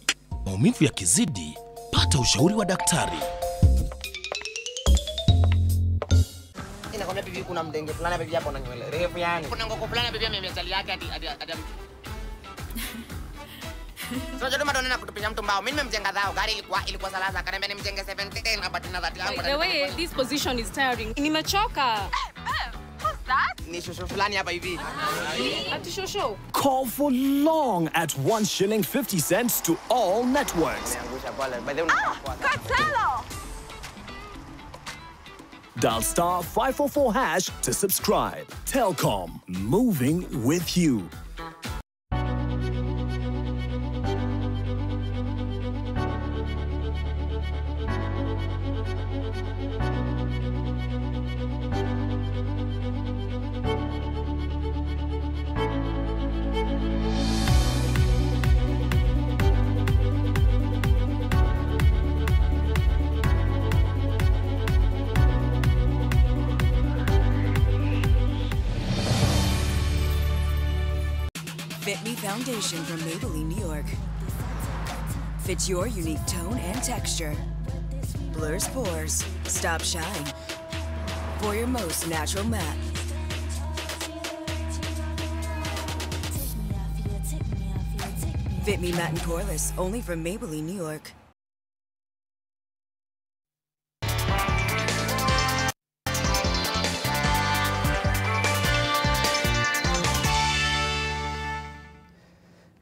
Maumivu ya kizidi pata ushauri wa daktari. Kuna mdenge fulani bibi hapo na nywele refu yani. Kuna ngoko fulani bibi amemezali yake hadi hadi hadi. Sasa jamaa ndo kutupinya mtu mbao. Mimi nimemjenga dhao. Gari ilikuwa ilikuwa salasa. Akaniambia nimjenge 17 hapa tena 30 yangu. The way this position is tiring. Nimechoka. Ni shushu fulani hapa hivi. Ati shosho. Call for long at 1 shilling 50 cents to all networks. Niangusha pale. By the way, ah, Cartelo. Dial star 544 hash to subscribe. Telkom, moving with you. Your unique tone and texture. Blurs pores. Stop shine. For your most natural matte. Fit Me Matte and Poreless, only from Maybelline, New York.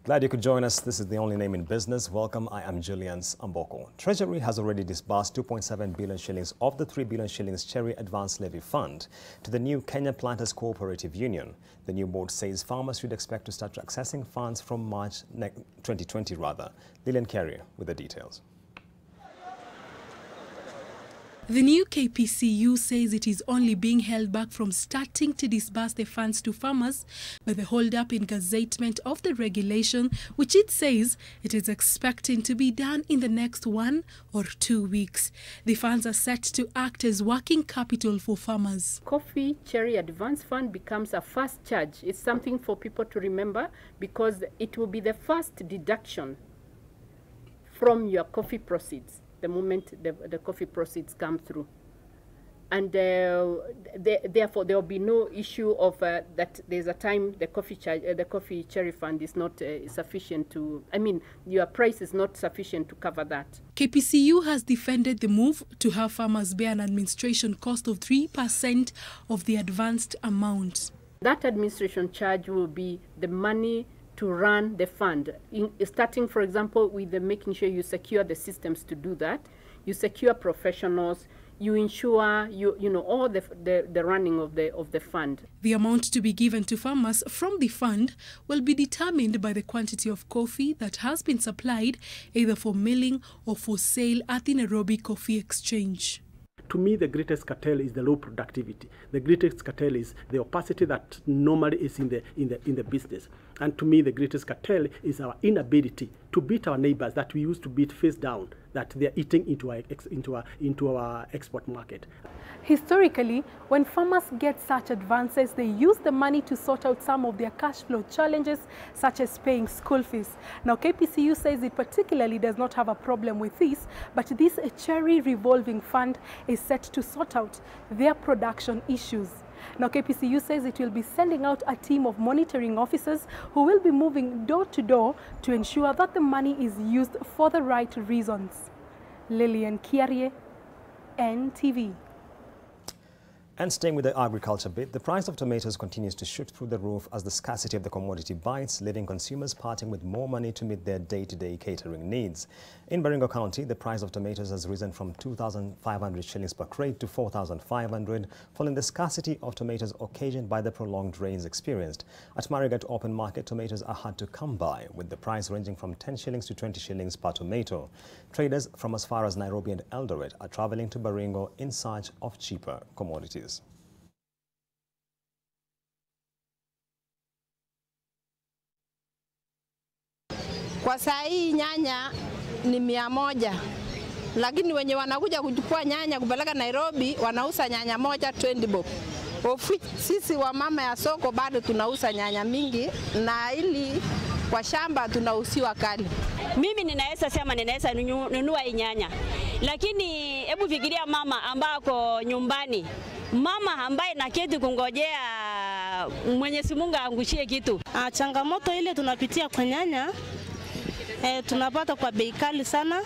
Glad you could join us. This is the only name in business. Welcome. I am Julian Amboko. Treasury has already disbursed 2.7 billion shillings of the 3 billion shillings Cherry Advance Levy Fund to the new Kenya Planters Cooperative Union. The new board says farmers should expect to start accessing funds from March 2020 rather. Lillian Kiarie with the details. The new KPCU says it is only being held back from starting to disburse the funds to farmers by the hold-up in gazettement of the regulation, which it says it is expecting to be done in the next one or two weeks. The funds are set to act as working capital for farmers. Coffee Cherry Advance Fund becomes a first charge. It's something for people to remember because it will be the first deduction from your coffee proceeds the moment the, the coffee proceeds come through. And uh, the, therefore, there will be no issue of uh, that there's a time the coffee, uh, the coffee cherry fund is not sufficient to, I mean, your price is not sufficient to cover that. KPCU has defended the move to have farmers bear an administration cost of 3% of the advanced amount. That administration charge will be the money to run the fund. In, starting, for example, with the making sure you secure the systems to do that, you secure professionals, you ensure you you know all the, the the running of the of the fund. The amount to be given to farmers from the fund will be determined by the quantity of coffee that has been supplied, either for milling or for sale at the Nairobi Coffee Exchange. To me the greatest cartel is the low productivity. The greatest cartel is the opacity that normally is in the in the in the business and to me the greatest cartel is our inability to beat our neighbors that we used to beat face down that they're eating into our into our into our export market Historically, when farmers get such advances, they use the money to sort out some of their cash flow challenges, such as paying school fees. Now, KPCU says it particularly does not have a problem with this, but this Cherry Revolving Fund is set to sort out their production issues. Now, KPCU says it will be sending out a team of monitoring officers who will be moving door to door to ensure that the money is used for the right reasons. Lillian Kiarie, NTV. And staying with the agriculture bit, the price of tomatoes continues to shoot through the roof as the scarcity of the commodity bites, leaving consumers parting with more money to meet their day-to-day -day catering needs. In Baringo County, the price of tomatoes has risen from 2,500 shillings per crate to 4,500, following the scarcity of tomatoes occasioned by the prolonged rains experienced. At Marigat Open Market, tomatoes are hard to come by, with the price ranging from 10 shillings to 20 shillings per tomato. Traders from as far as Nairobi and Eldoret are traveling to Baringo in search of cheaper commodities. Kwa saa hii nyanya ni mia moja, lakini wenye wanakuja kuchukua nyanya kupeleka Nairobi wanauza nyanya moja 20 bob. Ofi, sisi wa mama ya soko bado tunauza nyanya mingi, na ili kwa shamba tunauziwa kali. Mimi ninaweza sema ninaweza nunua inyanya, nyanya, lakini hebu fikiria mama ambako nyumbani, mama ambaye naketi kungojea Mwenyezi Mungu aangushie kitu. Ah, changamoto ile tunapitia kwa nyanya e, tunapata kwa bei kali sana,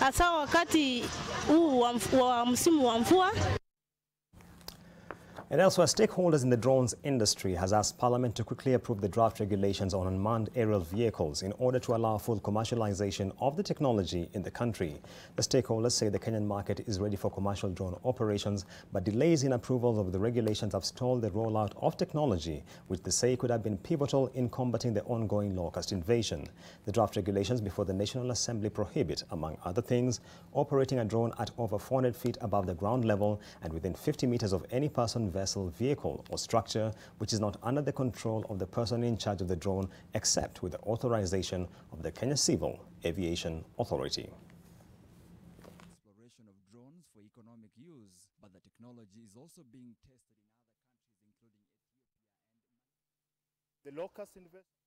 hasa wakati huu wa msimu wa mvua. And elsewhere, stakeholders in the drones industry has asked Parliament to quickly approve the draft regulations on unmanned aerial vehicles in order to allow full commercialization of the technology in the country. The stakeholders say the Kenyan market is ready for commercial drone operations, but delays in approval of the regulations have stalled the rollout of technology, which they say could have been pivotal in combating the ongoing locust invasion. The draft regulations before the National Assembly prohibit, among other things, operating a drone at over 400 feet above the ground level and within 50 meters of any person vessel, vehicle or structure which is not under the control of the person in charge of the drone except with the authorization of the Kenya Civil Aviation Authority. Exploration of drones for economic use, but the technology is also being tested in other countries including Ethiopia The locust investment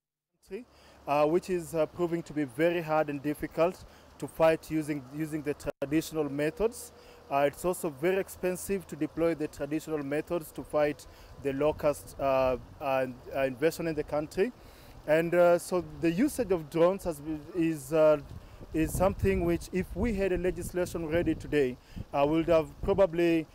uh, which is uh, proving to be very hard and difficult to fight using, using the traditional methods. Uh, it's also very expensive to deploy the traditional methods to fight the locust uh, uh, invasion in the country. And uh, so the usage of drones has is, uh, is something which if we had a legislation ready today, uh, would have probably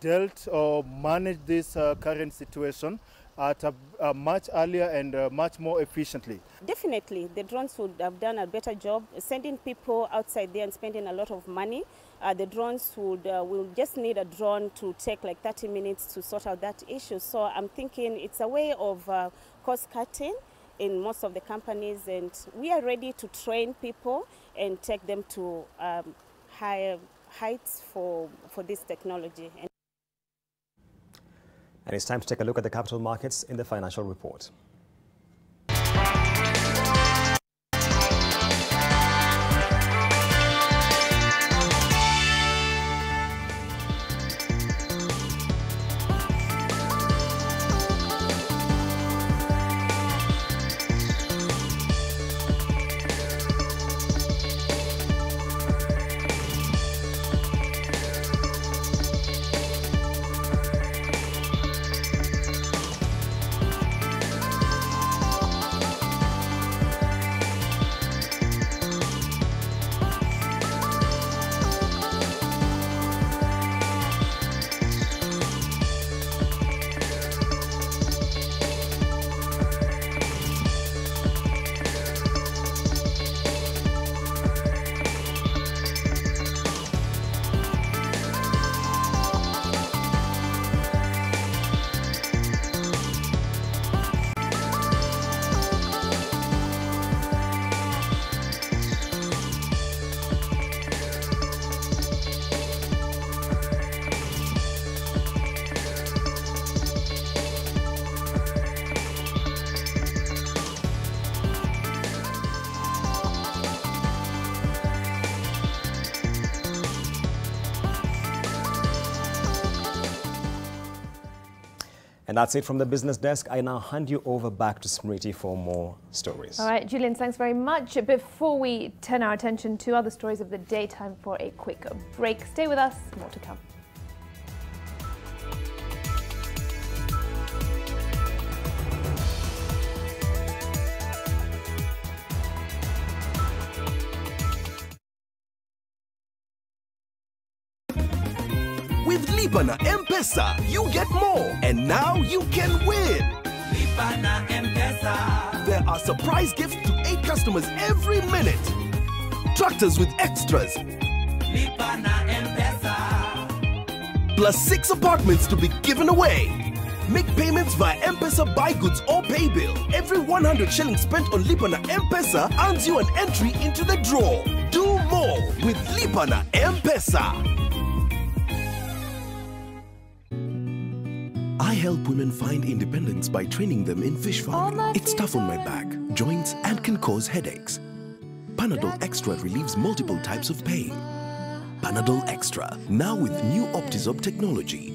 dealt or managed this current situation at a, a much earlier and uh, much more efficiently. Definitely, the drones would have done a better job sending people outside there and spending a lot of money. Uh, the drones would uh, will just need a drone to take like 30 minutes to sort out that issue. So I'm thinking it's a way of uh, cost cutting in most of the companies, and we are ready to train people and take them to um, higher heights for for this technology. And it's time to take a look at the capital markets in the financial report. And that's it from the business desk. I now hand you over back to Smriti for more stories. All right, Julian, thanks very much. Before we turn our attention to other stories of the day, time for a quick break. Stay with us, more to come. M-Pesa, you get more. And now you can win. Lipa na M-Pesa. There are surprise gifts to eight customers every minute. Tractors with extras. Lipa na M-Pesa. Plus six apartments to be given away. Make payments via M-Pesa buy goods or pay bill. Every 100 shillings spent on Lipana M-Pesa earns you an entry into the draw. Do more with Lipana M-Pesa. Help women find independence by training them in fish farming. It's tough on my back, joints, and can cause headaches. Panadol Extra relieves multiple types of pain. Panadol Extra, now with new Optizorb technology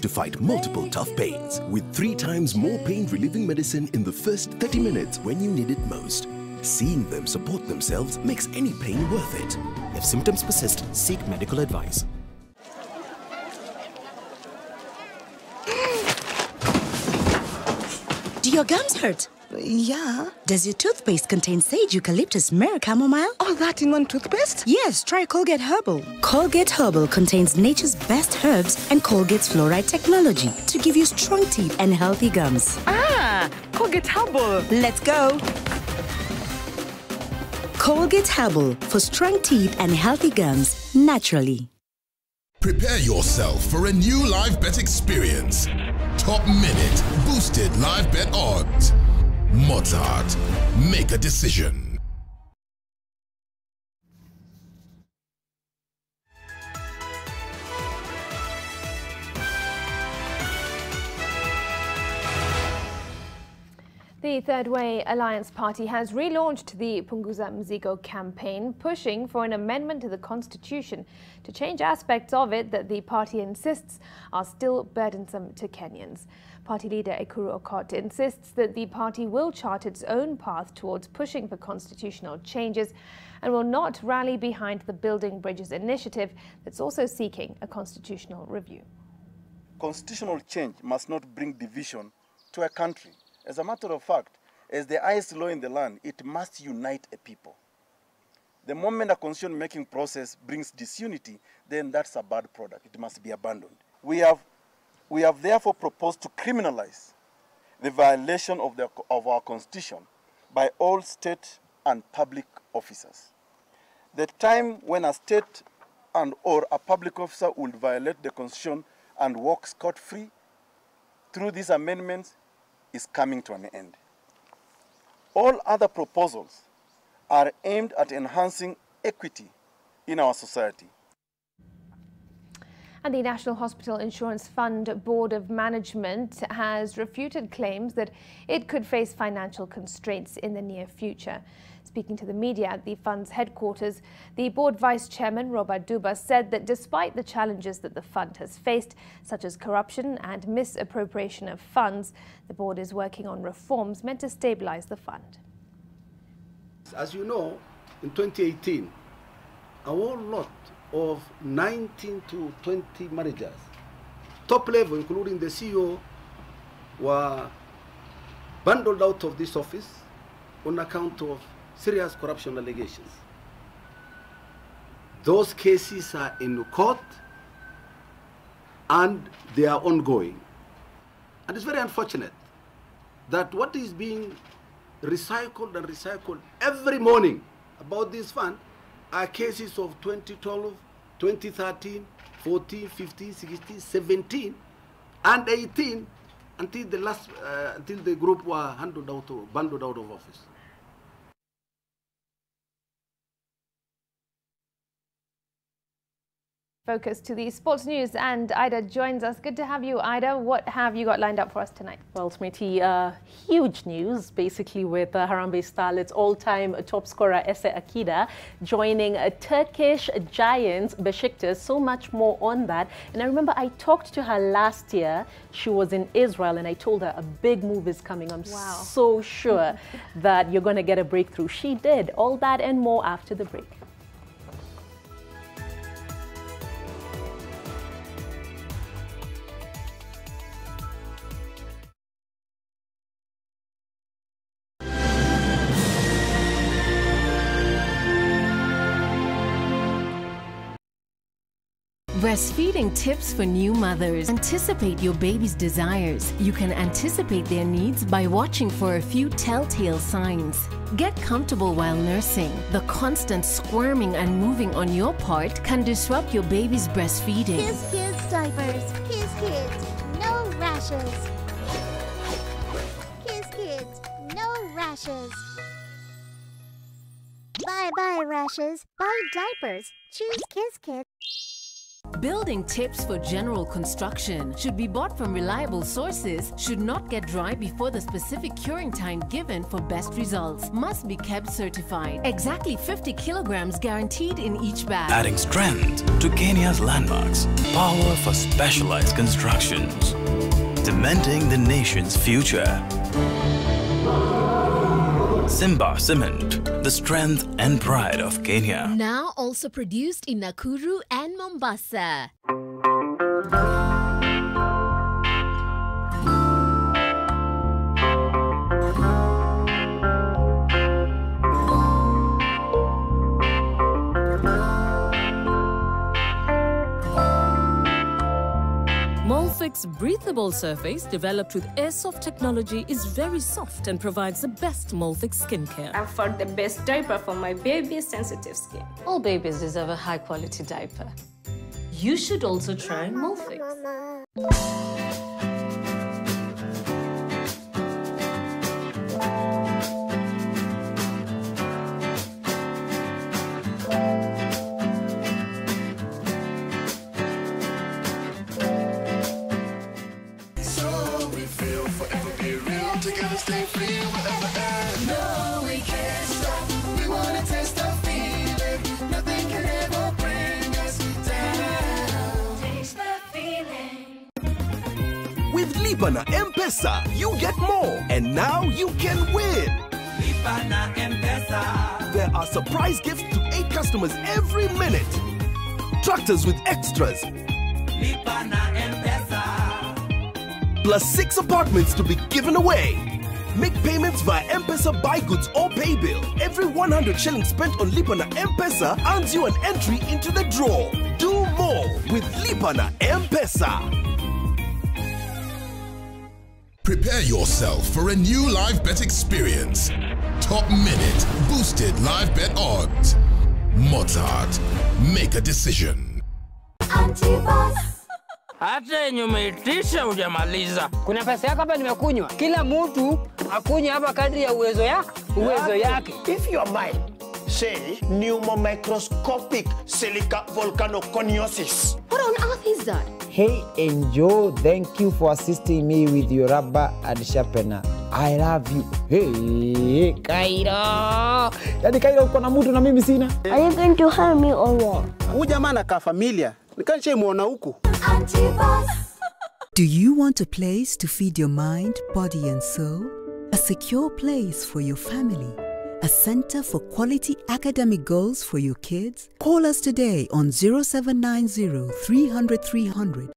to fight multiple tough pains with three times more pain relieving medicine in the first 30 minutes when you need it most. Seeing them support themselves makes any pain worth it. If symptoms persist, seek medical advice. Do your gums hurt? Yeah. Does your toothpaste contain sage, eucalyptus, myrrh, chamomile? All that in one toothpaste? Yes, try Colgate Herbal. Colgate Herbal contains nature's best herbs and Colgate's fluoride technology to give you strong teeth and healthy gums. Ah, Colgate Herbal. Let's go. Colgate Herbal for strong teeth and healthy gums naturally. Prepare yourself for a new live bet experience. Top minute, boosted live bet odds. Mozzart, make a decision. The Third Way Alliance Party has relaunched the Punguza Mzigo campaign, pushing for an amendment to the constitution to change aspects of it that the party insists are still burdensome to Kenyans. Party leader Ekuru Aukot insists that the party will chart its own path towards pushing for constitutional changes and will not rally behind the Building Bridges initiative that's also seeking a constitutional review. Constitutional change must not bring division to a country. As a matter of fact, as the highest law in the land, it must unite a people. The moment a constitution making process brings disunity, then that's a bad product. It must be abandoned. We have, we have therefore proposed to criminalize the violation of, the, of our constitution by all state and public officers. The time when a state and or a public officer will violate the constitution and walk scot-free through these amendments is coming to an end. All other proposals are aimed at enhancing equity in our society. And the National Hospital Insurance Fund Board of Management has refuted claims that it could face financial constraints in the near future. Speaking to the media at the fund's headquarters, the board vice chairman, Robert Duba, said that despite the challenges that the fund has faced, such as corruption and misappropriation of funds, the board is working on reforms meant to stabilize the fund. As you know, in 2018, a whole lot of 19 to 20 managers, top level, including the CEO, were bundled out of this office on account of serious corruption allegations. Those cases are in court and they are ongoing. And it's very unfortunate that what is being recycled and recycled every morning about this fund are cases of 2012, 2013, 14, 15, 16, 17, and 18 until the last, uh, until the group were handed out, bundled out of office. Focus to the sports news and Ida joins us. Good to have you, Ida. What have you got lined up for us tonight? Well, Smriti, uh, huge news basically with uh, Harambee Starlets all-time top scorer Esse Akida joining uh, Turkish giants Besiktas. So much more on that. And I remember I talked to her last year. She was in Israel and I told her a big move is coming. I'm wow. so sure that you're going to get a breakthrough. She did. All that and more after the break. Breastfeeding tips for new mothers. Anticipate your baby's desires. You can anticipate their needs by watching for a few telltale signs. Get comfortable while nursing. The constant squirming and moving on your part can disrupt your baby's breastfeeding. Kiss Kids diapers. Kiss Kids. No rashes. Kiss Kids. No rashes. Bye bye rashes. Bye diapers. Choose Kiss Kids. Building tips for general construction should be bought from reliable sources, should not get dry before the specific curing time given for best results, must be kept certified. Exactly 50 kilograms guaranteed in each bag. Adding strength to Kenya's landmarks, power for specialized constructions, cementing the nation's future. Simba Cement, the strength and pride of Kenya. Now also produced in Nakuru and Mombasa. Molfix breathable surface developed with Airsoft technology is very soft and provides the best Molfix skincare. I found the best diaper for my baby's sensitive skin. All babies deserve a high quality diaper. You should also try Molfix. So With Lipana M-Pesa, you get more. And now you can win. Lipana M-Pesa. There are surprise gifts to eight customers every minute. Tractors with extras. Lipana M-Pesa. Plus six apartments to be given away. Make payments via M-Pesa buy goods or pay bill. Every 100 shillings spent on Lipana M-Pesa earns you an entry into the draw. Do more with Lipana M-Pesa. Prepare yourself for a new live bet experience. Top minute, boosted live bet odds. Mozzart, make a decision. Hata yenye umeitisha hujamaliza. Kuna pesa yako hapa nimekunywa. Kila mtu akunywe hapa kadri ya uwezo ya uwezo yake. If you are mine, say pneumomicroscopic silica volcanoconiosis. What on earth is that? Hey Enjo, thank you for assisting me with your rubber and sharpener. I love you. Hey, Kairo. Yaani Kairo uko na mtu na mimi sina. Are you going to harm me or what? Huyu jamaa anakaa familia. Nikanishaimwona huku. Do you want a place to feed your mind, body, and soul? A secure place for your family? A center for quality academic goals for your kids? Call us today on 0790 300 300.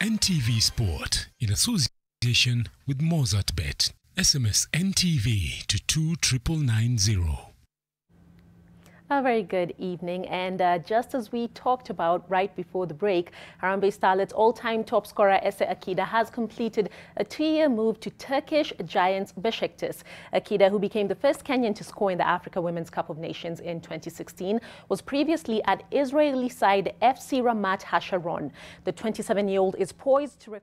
NTV Sport in association with Mozzart Bet. SMS NTV to 29990. A very good evening. And uh, just as we talked about right before the break, Harambee Starlets all-time top scorer Esse Akida has completed a two-year move to Turkish giants Besiktas. Akida, who became the first Kenyan to score in the Africa Women's Cup of Nations in 2016, was previously at Israeli side FC Ramat Hasharon. The 27-year-old is poised to...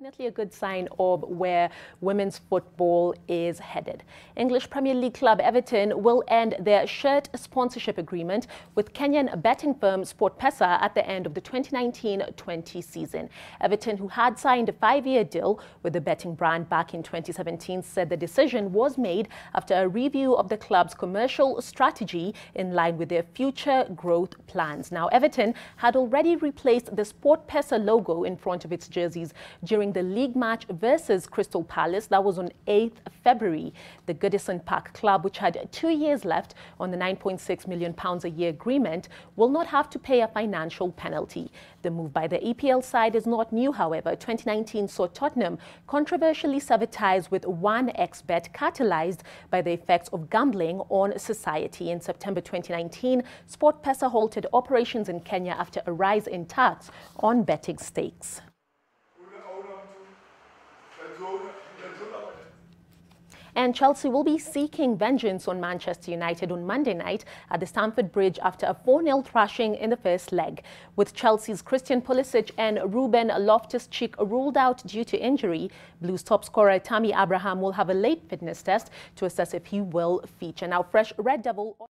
definitely a good sign of where women's football is headed. English Premier League club Everton will end their shirt sponsorship agreement with Kenyan betting firm SportPesa at the end of the 2019-20 season. Everton, who had signed a five-year deal with the betting brand back in 2017, said the decision was made after a review of the club's commercial strategy in line with their future growth plans. Now, Everton had already replaced the SportPesa logo in front of its jerseys during the league match versus Crystal Palace. That was on 8th February. The Goodison Park club, which had two years left on the 9.6 million pounds a year agreement, will not have to pay a financial penalty. The move by the EPL side is not new, however. 2019 saw Tottenham controversially ties with 1xBet, catalyzed by the effects of gambling on society. In September 2019, SportPesa halted operations in Kenya after a rise in tax on betting stakes. And Chelsea will be seeking vengeance on Manchester United on Monday night at the Stamford Bridge after a 4-0 thrashing in the first leg. With Chelsea's Christian Pulisic and Ruben Loftus-Cheek ruled out due to injury, Blues top scorer Tammy Abraham will have a late fitness test to assess if he will feature. Now, fresh Red Devil...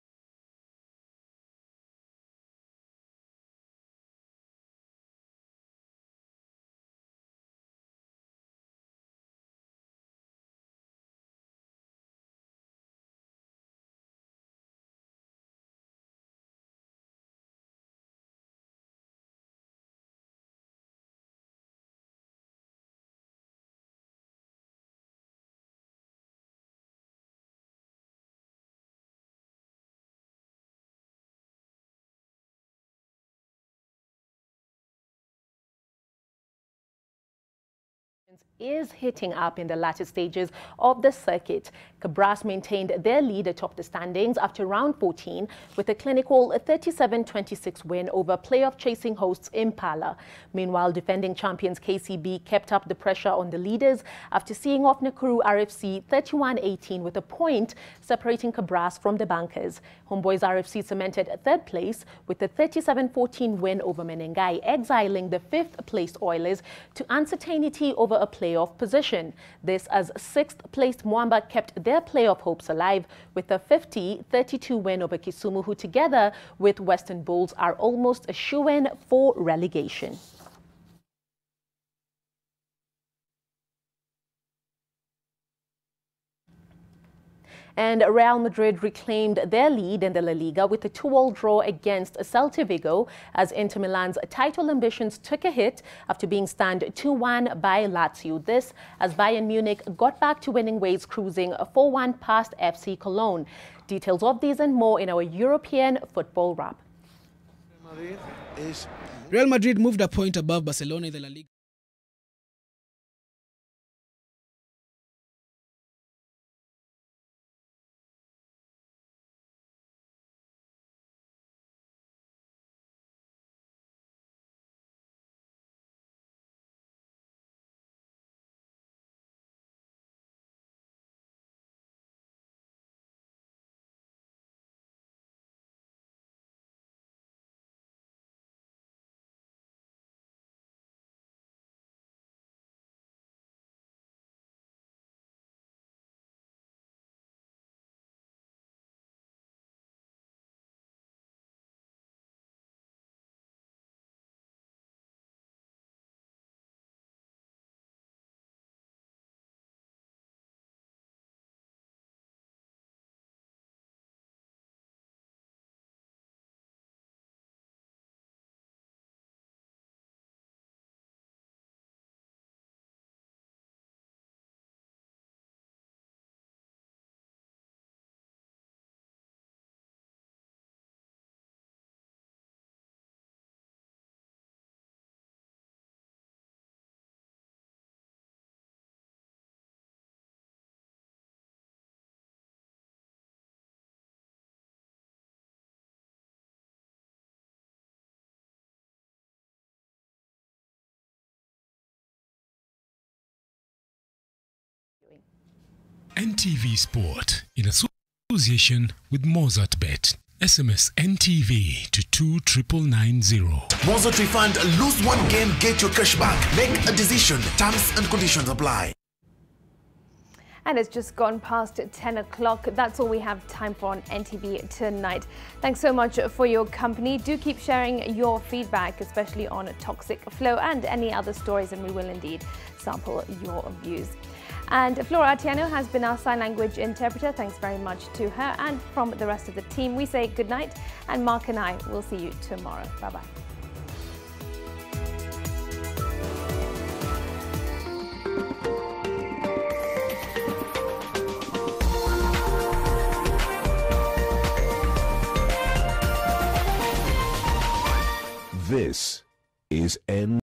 is hitting up in the latter stages of the circuit. Kabras maintained their lead atop the standings after round 14 with a clinical 37-26 win over playoff chasing hosts Impala. Meanwhile, defending champions KCB kept up the pressure on the leaders after seeing off Nakuru RFC 31-18 with a point separating Kabras from the bankers. Homeboys RFC cemented third place with a 37-14 win over Menengai, exiling the fifth placed Oilers to uncertainty over a playoff position. This as sixth-placed Mwamba kept their playoff hopes alive with a 50-32 win over Kisumu, who together with Western Bulls are almost a shoe-in for relegation. And Real Madrid reclaimed their lead in the La Liga with a 2-all draw against Celta Vigo as Inter Milan's title ambitions took a hit after being stunned 2-1 by Lazio. This as Bayern Munich got back to winning ways cruising 4-1 past FC Cologne. Details of these and more in our European football wrap. Real Madrid moved a point above Barcelona in the La Liga. NTV Sport in association with Mozzart Bet. SMS NTV to 29990. Mozzart Refund, lose one game, get your cash back. Make a decision. Terms and conditions apply. And it's just gone past 10 o'clock. That's all we have time for on NTV tonight. Thanks so much for your company. Do keep sharing your feedback, especially on toxic flow and any other stories, and we will indeed sample your views. And Flora Atiano has been our sign language interpreter. Thanks very much to her. And from the rest of the team, we say good night. And Mark and I will see you tomorrow. Bye bye. This is N.